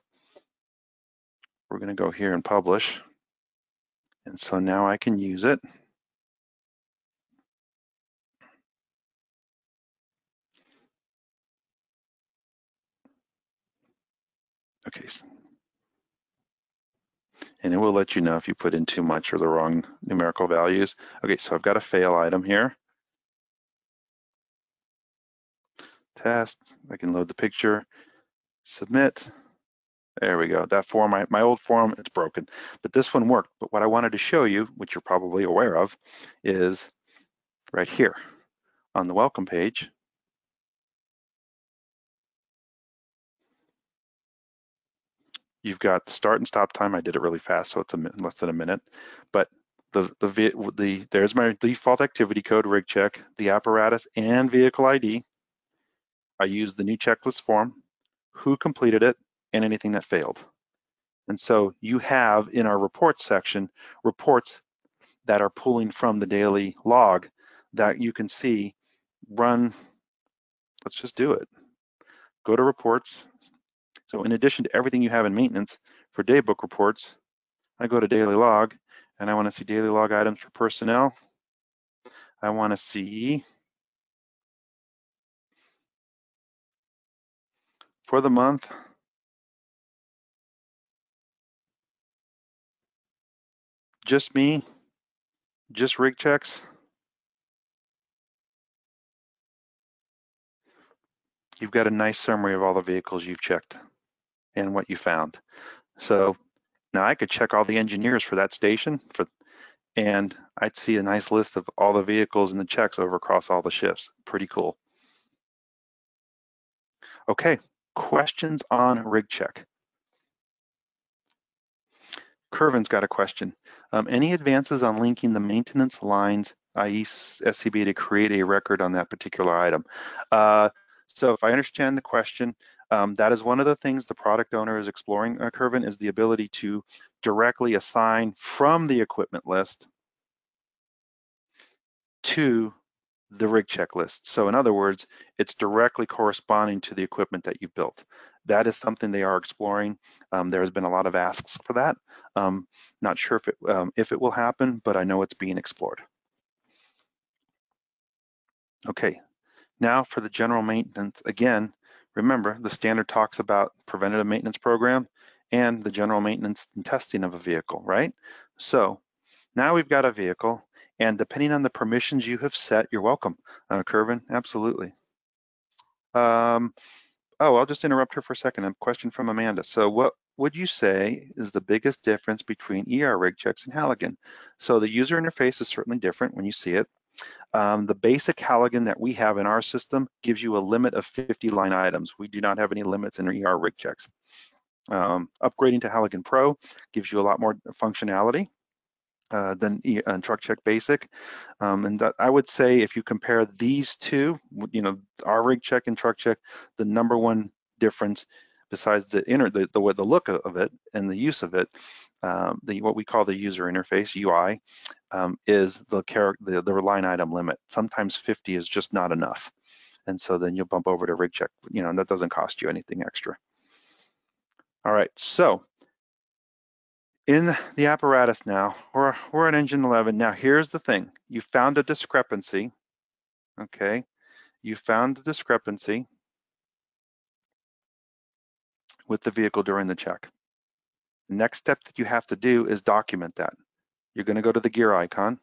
we're gonna go here and publish. And so now I can use it. Okay, and it will let you know if you put in too much or the wrong numerical values. Okay, so I've got a fail item here. Test, I can load the picture, submit. There we go. That form, my, my old form, it's broken, but this one worked. But what I wanted to show you, which you're probably aware of, is right here on the welcome page, You've got start and stop time. I did it really fast, so it's a less than a minute. But the the the there's my default activity code rig check, the apparatus and vehicle ID. I use the new checklist form, who completed it, and anything that failed. And so you have in our reports section reports that are pulling from the daily log that you can see run. Let's just do it. Go to reports, so in addition to everything you have in maintenance for daybook reports, I go to daily log and I want to see daily log items for personnel. I want to see for the month, just me, just rig checks. You've got a nice summary of all the vehicles you've checked and what you found. So now I could check all the engineers for that station for, and I'd see a nice list of all the vehicles and the checks over across all the shifts. Pretty cool. Okay, questions on rig check. Curvin's got a question. Um, any advances on linking the maintenance lines, i.e. SCB, to create a record on that particular item? Uh, so if I understand the question, um, that is one of the things the product owner is exploring, uh, Curvin, is the ability to directly assign from the equipment list to the rig checklist. So in other words, it's directly corresponding to the equipment that you've built. That is something they are exploring. Um, there has been a lot of asks for that. Um, not sure if it, um, if it will happen, but I know it's being explored. Okay, now for the general maintenance, again, remember the standard talks about preventative maintenance program and the general maintenance and testing of a vehicle, right? So now we've got a vehicle and depending on the permissions you have set, you're welcome. Uh, Kervin, absolutely. Um, oh, I'll just interrupt her for a second. A question from Amanda. So what would you say is the biggest difference between ER rig checks and Halligan? So the user interface is certainly different when you see it. Um, the basic Halligan that we have in our system gives you a limit of 50 line items. We do not have any limits in ER rig checks. Um, upgrading to Halligan Pro gives you a lot more functionality uh, than uh, Truck Check Basic. Um, and that, I would say if you compare these two, you know, our rig check and truck check, the number one difference besides the inner, the, the, the look of it and the use of it, um, the what we call the user interface UI um, is the, the the line item limit. Sometimes 50 is just not enough, and so then you'll bump over to rig check. You know, and that doesn't cost you anything extra. All right, so in the apparatus now, we're, we're at engine 11. Now here's the thing, you found a discrepancy, okay? You found a discrepancy with the vehicle during the check. The next step that you have to do is document that. You're gonna go to the gear icon,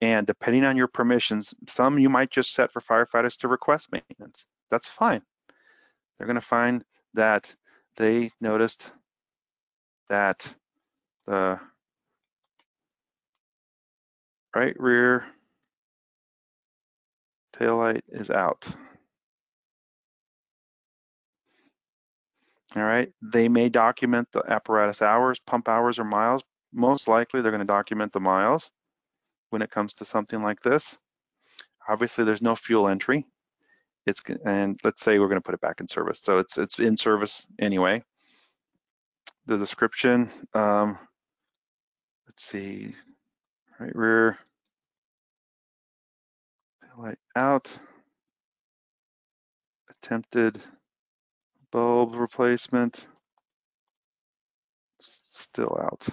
and depending on your permissions, some you might just set for firefighters to request maintenance. That's fine. They're gonna find that they noticed that the right rear taillight is out. All right, they may document the apparatus hours, pump hours or miles. Most likely they're gonna document the miles when it comes to something like this. Obviously there's no fuel entry. It's and let's say we're gonna put it back in service. So it's it's in service anyway the description. Um, let's see, right rear, light out, attempted bulb replacement, still out.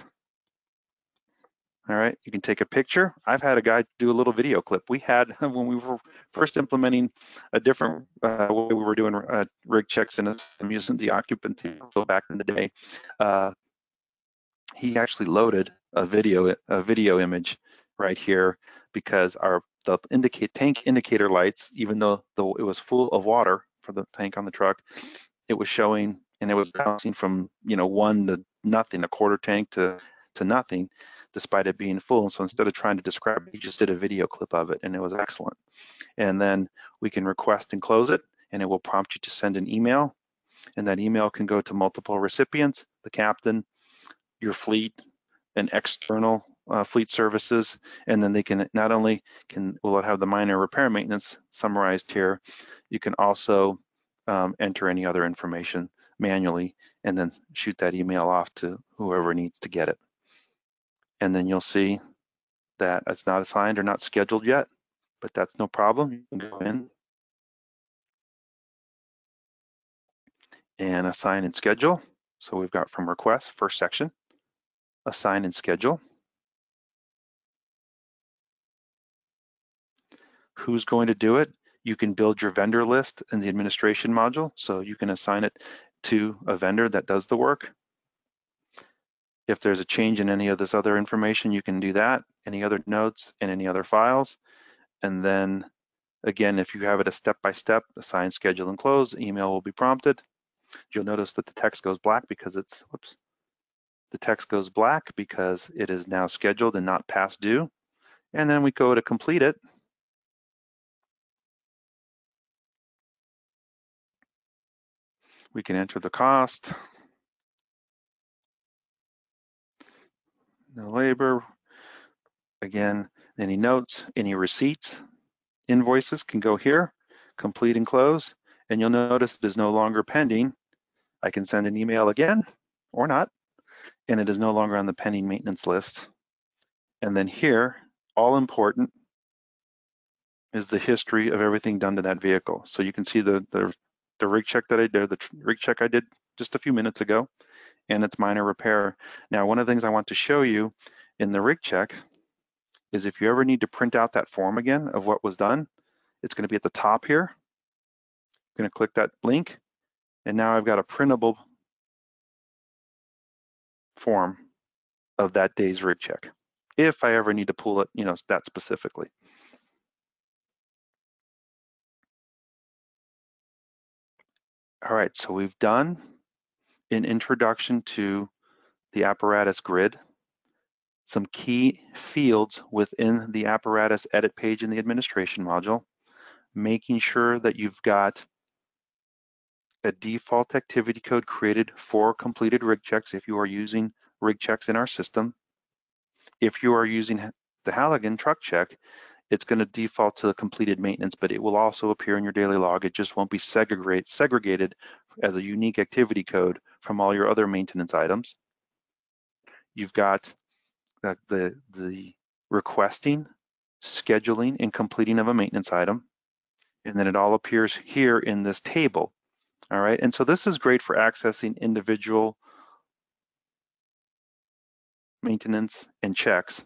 All right, you can take a picture. I've had a guy do a little video clip. We had, when we were first implementing a different uh, way we were doing uh, rig checks in a system using the occupancy back in the day, uh, he actually loaded a video, a video image right here because our the indicate tank indicator lights, even though the, it was full of water for the tank on the truck, it was showing and it was bouncing from you know one to nothing, a quarter tank to to nothing despite it being full. So instead of trying to describe it, he just did a video clip of it and it was excellent. And then we can request and close it and it will prompt you to send an email. And that email can go to multiple recipients, the captain, your fleet, and external uh, fleet services. And then they can not only can will it have the minor repair maintenance summarized here, you can also um, enter any other information manually and then shoot that email off to whoever needs to get it and then you'll see that it's not assigned or not scheduled yet, but that's no problem. You can go in and assign and schedule. So we've got from request, first section, assign and schedule. Who's going to do it? You can build your vendor list in the administration module. So you can assign it to a vendor that does the work. If there's a change in any of this other information, you can do that, any other notes and any other files. And then again, if you have it a step-by-step, -step, assign, schedule, and close, email will be prompted. You'll notice that the text goes black because it's, whoops, the text goes black because it is now scheduled and not past due. And then we go to complete it. We can enter the cost. No labor. Again, any notes, any receipts, invoices can go here, complete and close, and you'll notice it is no longer pending. I can send an email again or not, and it is no longer on the pending maintenance list. And then here, all important, is the history of everything done to that vehicle. So you can see the, the, the rig check that I did, the rig check I did just a few minutes ago and its minor repair. Now, one of the things I want to show you in the rig check is if you ever need to print out that form again of what was done, it's gonna be at the top here. I'm gonna click that link, and now I've got a printable form of that day's rig check, if I ever need to pull it, you know, that specifically. All right, so we've done an introduction to the apparatus grid, some key fields within the apparatus edit page in the administration module, making sure that you've got a default activity code created for completed rig checks if you are using rig checks in our system. If you are using the Halligan truck check, it's going to default to the completed maintenance, but it will also appear in your daily log. It just won't be segregate, segregated as a unique activity code from all your other maintenance items. You've got the, the, the requesting, scheduling, and completing of a maintenance item. And then it all appears here in this table. All right, and so this is great for accessing individual maintenance and checks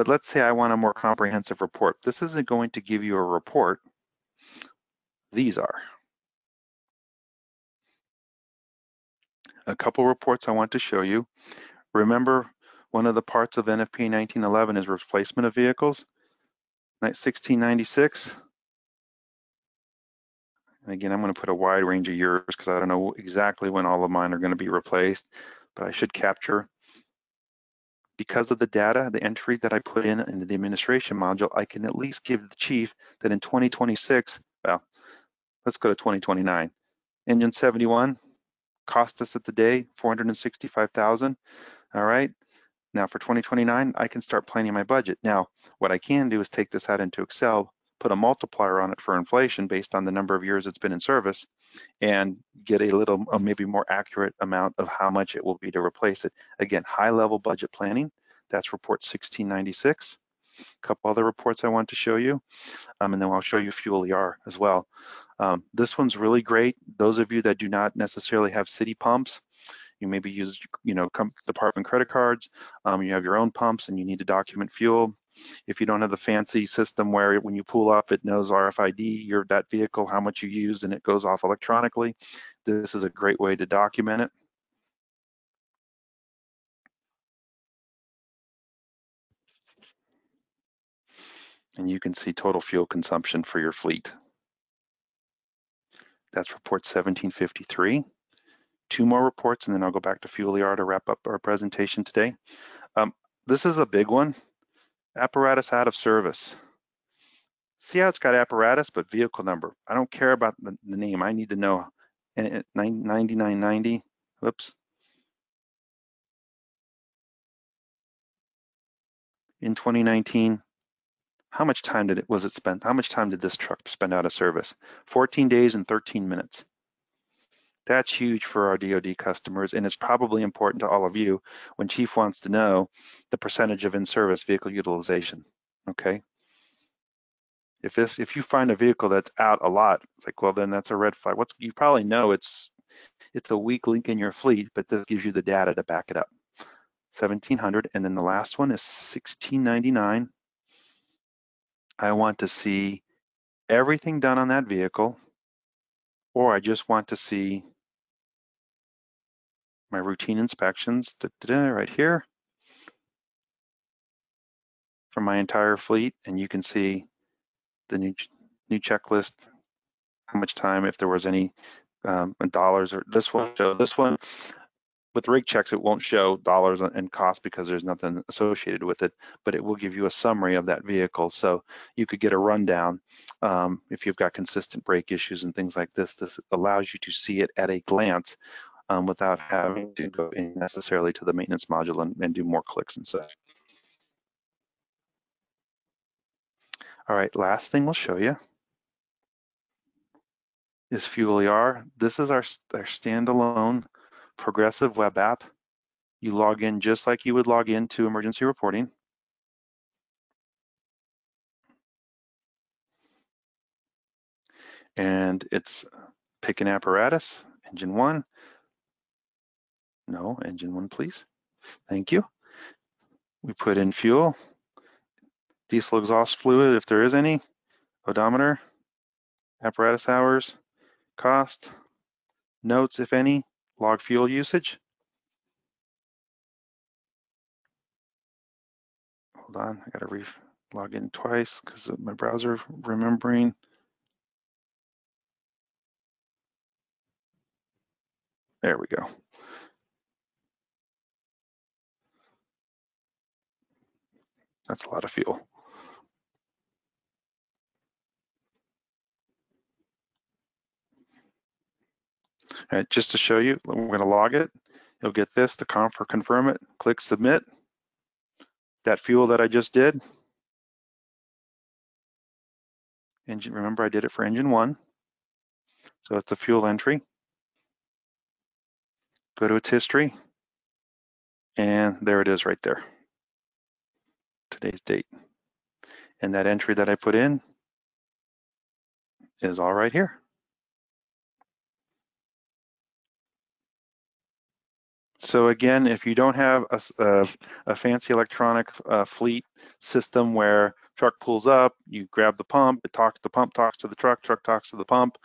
but let's say I want a more comprehensive report. This isn't going to give you a report. These are. A couple reports I want to show you. Remember, one of the parts of NFPA 1911 is replacement of vehicles. 1696. And again, I'm going to put a wide range of years because I don't know exactly when all of mine are going to be replaced, but I should capture because of the data, the entry that I put in in the administration module, I can at least give the chief that in 2026, well, let's go to 2029. Engine 71 cost us at the day 465,000. All right. Now for 2029, I can start planning my budget. Now, what I can do is take this out into Excel, put a multiplier on it for inflation based on the number of years it's been in service, and get a little, a maybe more accurate amount of how much it will be to replace it. Again, high level budget planning, that's report 1696. A couple other reports I want to show you, um, and then I'll show you Fuel ER as well. Um, this one's really great. Those of you that do not necessarily have city pumps, you maybe use, you know, department credit cards, um, you have your own pumps and you need to document fuel. If you don't have the fancy system where when you pull up, it knows RFID, your that vehicle, how much you used, and it goes off electronically. This is a great way to document it. And you can see total fuel consumption for your fleet. That's report 1753. Two more reports, and then I'll go back to Fuel ER to wrap up our presentation today. Um, this is a big one apparatus out of service. See how it's got apparatus, but vehicle number. I don't care about the, the name. I need to know eh, eh, 9990. Whoops. In 2019, how much time did it was it spent? How much time did this truck spend out of service? 14 days and 13 minutes. That's huge for our DoD customers, and it's probably important to all of you when Chief wants to know the percentage of in-service vehicle utilization, okay? If this, if you find a vehicle that's out a lot, it's like, well, then that's a red flag. What's you probably know it's it's a weak link in your fleet, but this gives you the data to back it up. 1700, and then the last one is 1699. I want to see everything done on that vehicle, or I just want to see my routine inspections da, da, da, right here for my entire fleet. And you can see the new, new checklist, how much time, if there was any um, dollars or this one this one with rig checks it won't show dollars and cost because there's nothing associated with it but it will give you a summary of that vehicle so you could get a rundown um, if you've got consistent brake issues and things like this this allows you to see it at a glance um, without having to go in necessarily to the maintenance module and, and do more clicks and such. All right, last thing we'll show you is Fuel ER. This is our, our standalone progressive web app. You log in just like you would log into emergency reporting. And it's pick an apparatus, engine one, no, engine one, please. Thank you. We put in fuel. diesel exhaust fluid, if there is any, odometer, apparatus hours, cost, notes, if any, log fuel usage. Hold on, I gotta re log in twice because of my browser remembering. There we go. That's a lot of fuel. Right, just to show you, we're going to log it. You'll get this to conf confirm it. Click submit. That fuel that I just did. Engine, remember I did it for engine one. So it's a fuel entry. Go to its history. And there it is right there. Today's date. And that entry that I put in is all right here. So again, if you don't have a, a, a fancy electronic uh, fleet system where truck pulls up, you grab the pump, it talks, the pump talks to the truck, truck talks to the pump,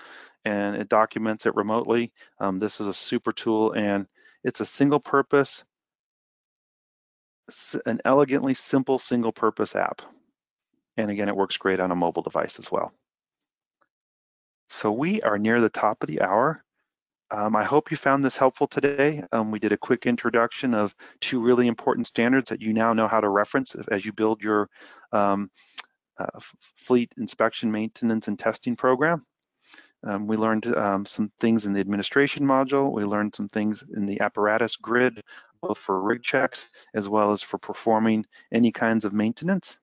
and it documents it remotely. Um, this is a super tool and it's a single purpose, an elegantly simple single purpose app. And again, it works great on a mobile device as well. So we are near the top of the hour. Um, I hope you found this helpful today. Um, we did a quick introduction of two really important standards that you now know how to reference as you build your um, uh, fleet inspection, maintenance, and testing program. Um, we learned um, some things in the administration module. We learned some things in the apparatus grid, both for rig checks as well as for performing any kinds of maintenance.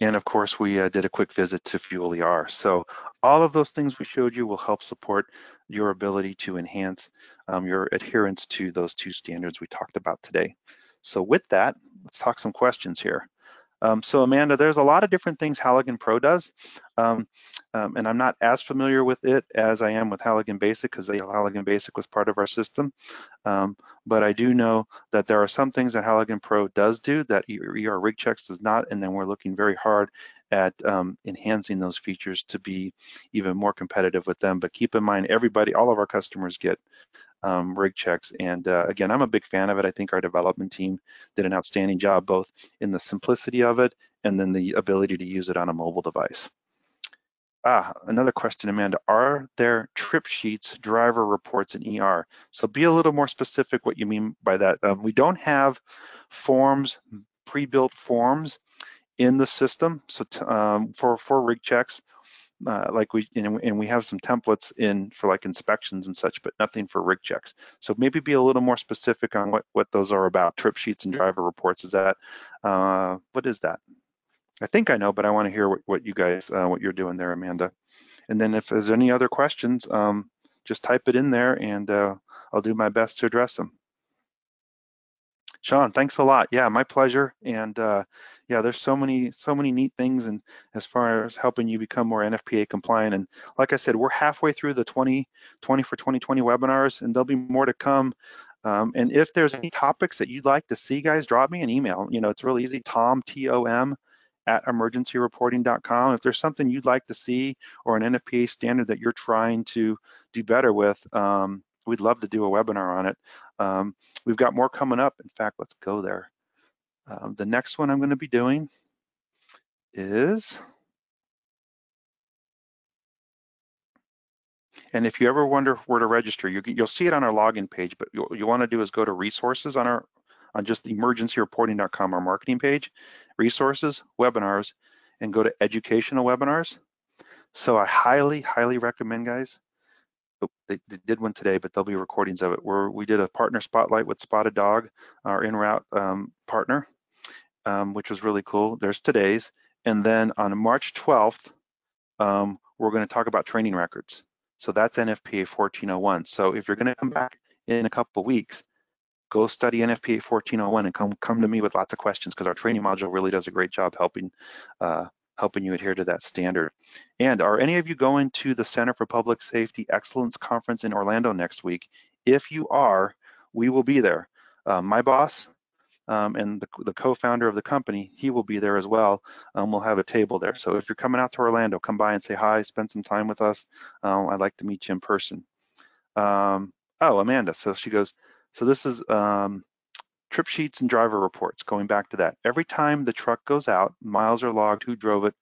And of course, we uh, did a quick visit to Fuel ER. So all of those things we showed you will help support your ability to enhance um, your adherence to those two standards we talked about today. So with that, let's talk some questions here. Um, so Amanda, there's a lot of different things Halligan Pro does, um, um, and I'm not as familiar with it as I am with Halligan Basic because the Halligan Basic was part of our system. Um, but I do know that there are some things that Halligan Pro does do that ER Rig Checks does not, and then we're looking very hard at um, enhancing those features to be even more competitive with them. But keep in mind, everybody, all of our customers get um, rig checks. And uh, again, I'm a big fan of it. I think our development team did an outstanding job, both in the simplicity of it and then the ability to use it on a mobile device. Ah, another question, Amanda. Are there trip sheets, driver reports and ER? So be a little more specific what you mean by that. Um, we don't have forms, pre-built forms in the system. So um, for, for rig checks, uh, like we you know, and we have some templates in for like inspections and such, but nothing for rig checks. So maybe be a little more specific on what what those are about. Trip sheets and driver reports. Is that uh, what is that? I think I know, but I want to hear what, what you guys uh, what you're doing there, Amanda. And then if there's any other questions, um, just type it in there, and uh, I'll do my best to address them. Sean, thanks a lot. Yeah, my pleasure. And uh, yeah, there's so many so many neat things and as far as helping you become more NFPA compliant. And like I said, we're halfway through the 2020 for 2020 webinars, and there'll be more to come. Um, and if there's any topics that you'd like to see, guys, drop me an email. You know, it's really easy. Tom T O M at emergencyreporting.com. If there's something you'd like to see or an NFPA standard that you're trying to do better with, um, we'd love to do a webinar on it. Um, we've got more coming up. In fact, let's go there. Um, the next one I'm going to be doing is, and if you ever wonder where to register, you, will see it on our login page, but what you want to do is go to resources on our on just emergencyreporting.com, our marketing page, resources, webinars, and go to educational webinars. So I highly, highly recommend, guys, they, they, did one today, but there'll be recordings of it where we did a partner spotlight with Spotted Dog, our in route um, partner, um, which was really cool. There's today's. And then on March 12th, um, we're going to talk about training records. So that's NFPA 1401. So if you're going to come back in a couple weeks, go study NFPA 1401 and come come to me with lots of questions because our training module really does a great job helping uh, helping you adhere to that standard. And are any of you going to the Center for Public Safety Excellence Conference in Orlando next week? If you are, we will be there. Uh, my boss um, and the, the co-founder of the company, he will be there as well. Um, we'll have a table there. So if you're coming out to Orlando, come by and say hi, spend some time with us. Um, I'd like to meet you in person. Um, oh, Amanda, so she goes, so this is um, trip sheets and driver reports, going back to that. Every time the truck goes out, miles are logged, who drove it,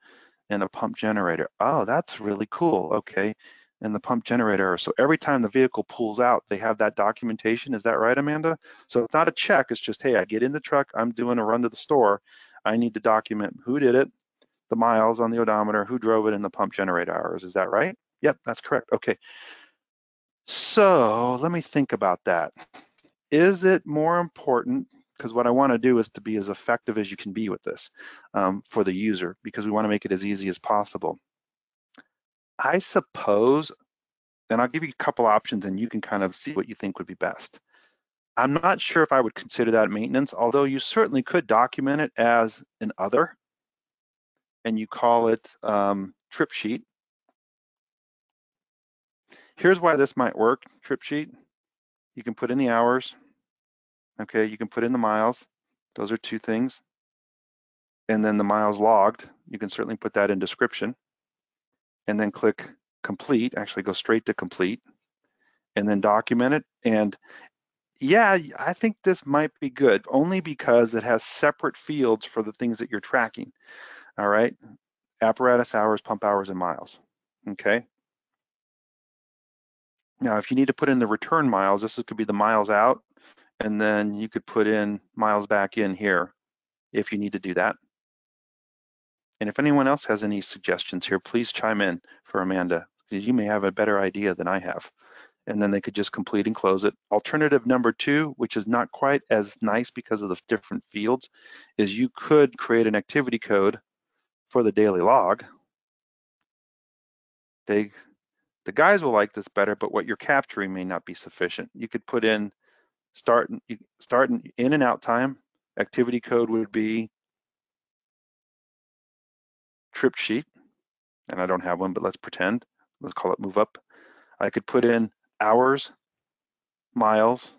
and a pump generator. Oh, that's really cool, okay. And the pump generator. So every time the vehicle pulls out, they have that documentation. Is that right, Amanda? So it's not a check, it's just, hey, I get in the truck, I'm doing a run to the store. I need to document who did it, the miles on the odometer, who drove it, and the pump generator hours. Is that right? Yep, that's correct. Okay. So let me think about that. Is it more important? Because what I want to do is to be as effective as you can be with this um, for the user, because we want to make it as easy as possible. I suppose, and I'll give you a couple options and you can kind of see what you think would be best. I'm not sure if I would consider that maintenance, although you certainly could document it as an other and you call it um, trip sheet Here's why this might work, trip sheet. You can put in the hours, okay? You can put in the miles. Those are two things. And then the miles logged, you can certainly put that in description. And then click complete, actually go straight to complete, and then document it. And yeah, I think this might be good, only because it has separate fields for the things that you're tracking. All right, apparatus hours, pump hours, and miles, okay? Now, if you need to put in the return miles, this could be the miles out, and then you could put in miles back in here if you need to do that. And if anyone else has any suggestions here, please chime in for Amanda, because you may have a better idea than I have. And then they could just complete and close it. Alternative number two, which is not quite as nice because of the different fields, is you could create an activity code for the daily log. They the guys will like this better, but what you're capturing may not be sufficient. You could put in start, start in and out time. Activity code would be trip sheet, and I don't have one, but let's pretend. Let's call it move up. I could put in hours, miles,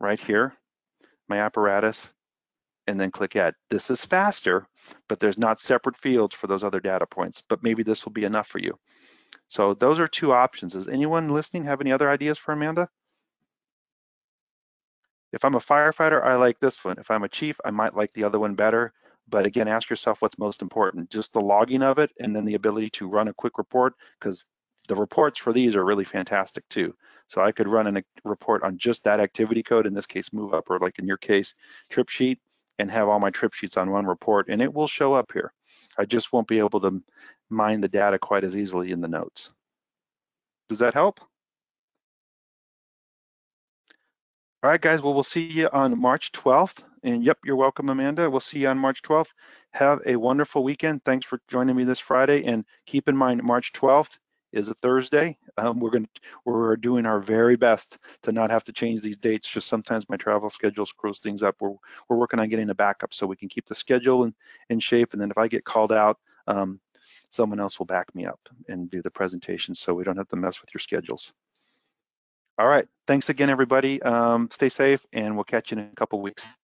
right here, my apparatus, and then click add. This is faster, but there's not separate fields for those other data points, but maybe this will be enough for you. So those are two options. Does anyone listening have any other ideas for Amanda? If I'm a firefighter, I like this one. If I'm a chief, I might like the other one better. But again, ask yourself what's most important, just the logging of it and then the ability to run a quick report because the reports for these are really fantastic too. So I could run a report on just that activity code, in this case, move up, or like in your case, trip sheet, and have all my trip sheets on one report, and it will show up here. I just won't be able to mine the data quite as easily in the notes. Does that help? All right, guys, well, we'll see you on March 12th. And yep, you're welcome, Amanda. We'll see you on March 12th. Have a wonderful weekend. Thanks for joining me this Friday. And keep in mind, March 12th is a Thursday. Um, we're going we're doing our very best to not have to change these dates. Just sometimes my travel schedule screws things up. We're we're working on getting a backup so we can keep the schedule in, in shape. And then if I get called out, um, someone else will back me up and do the presentation so we don't have to mess with your schedules. All right, thanks again, everybody. Um, stay safe, and we'll catch you in a couple weeks.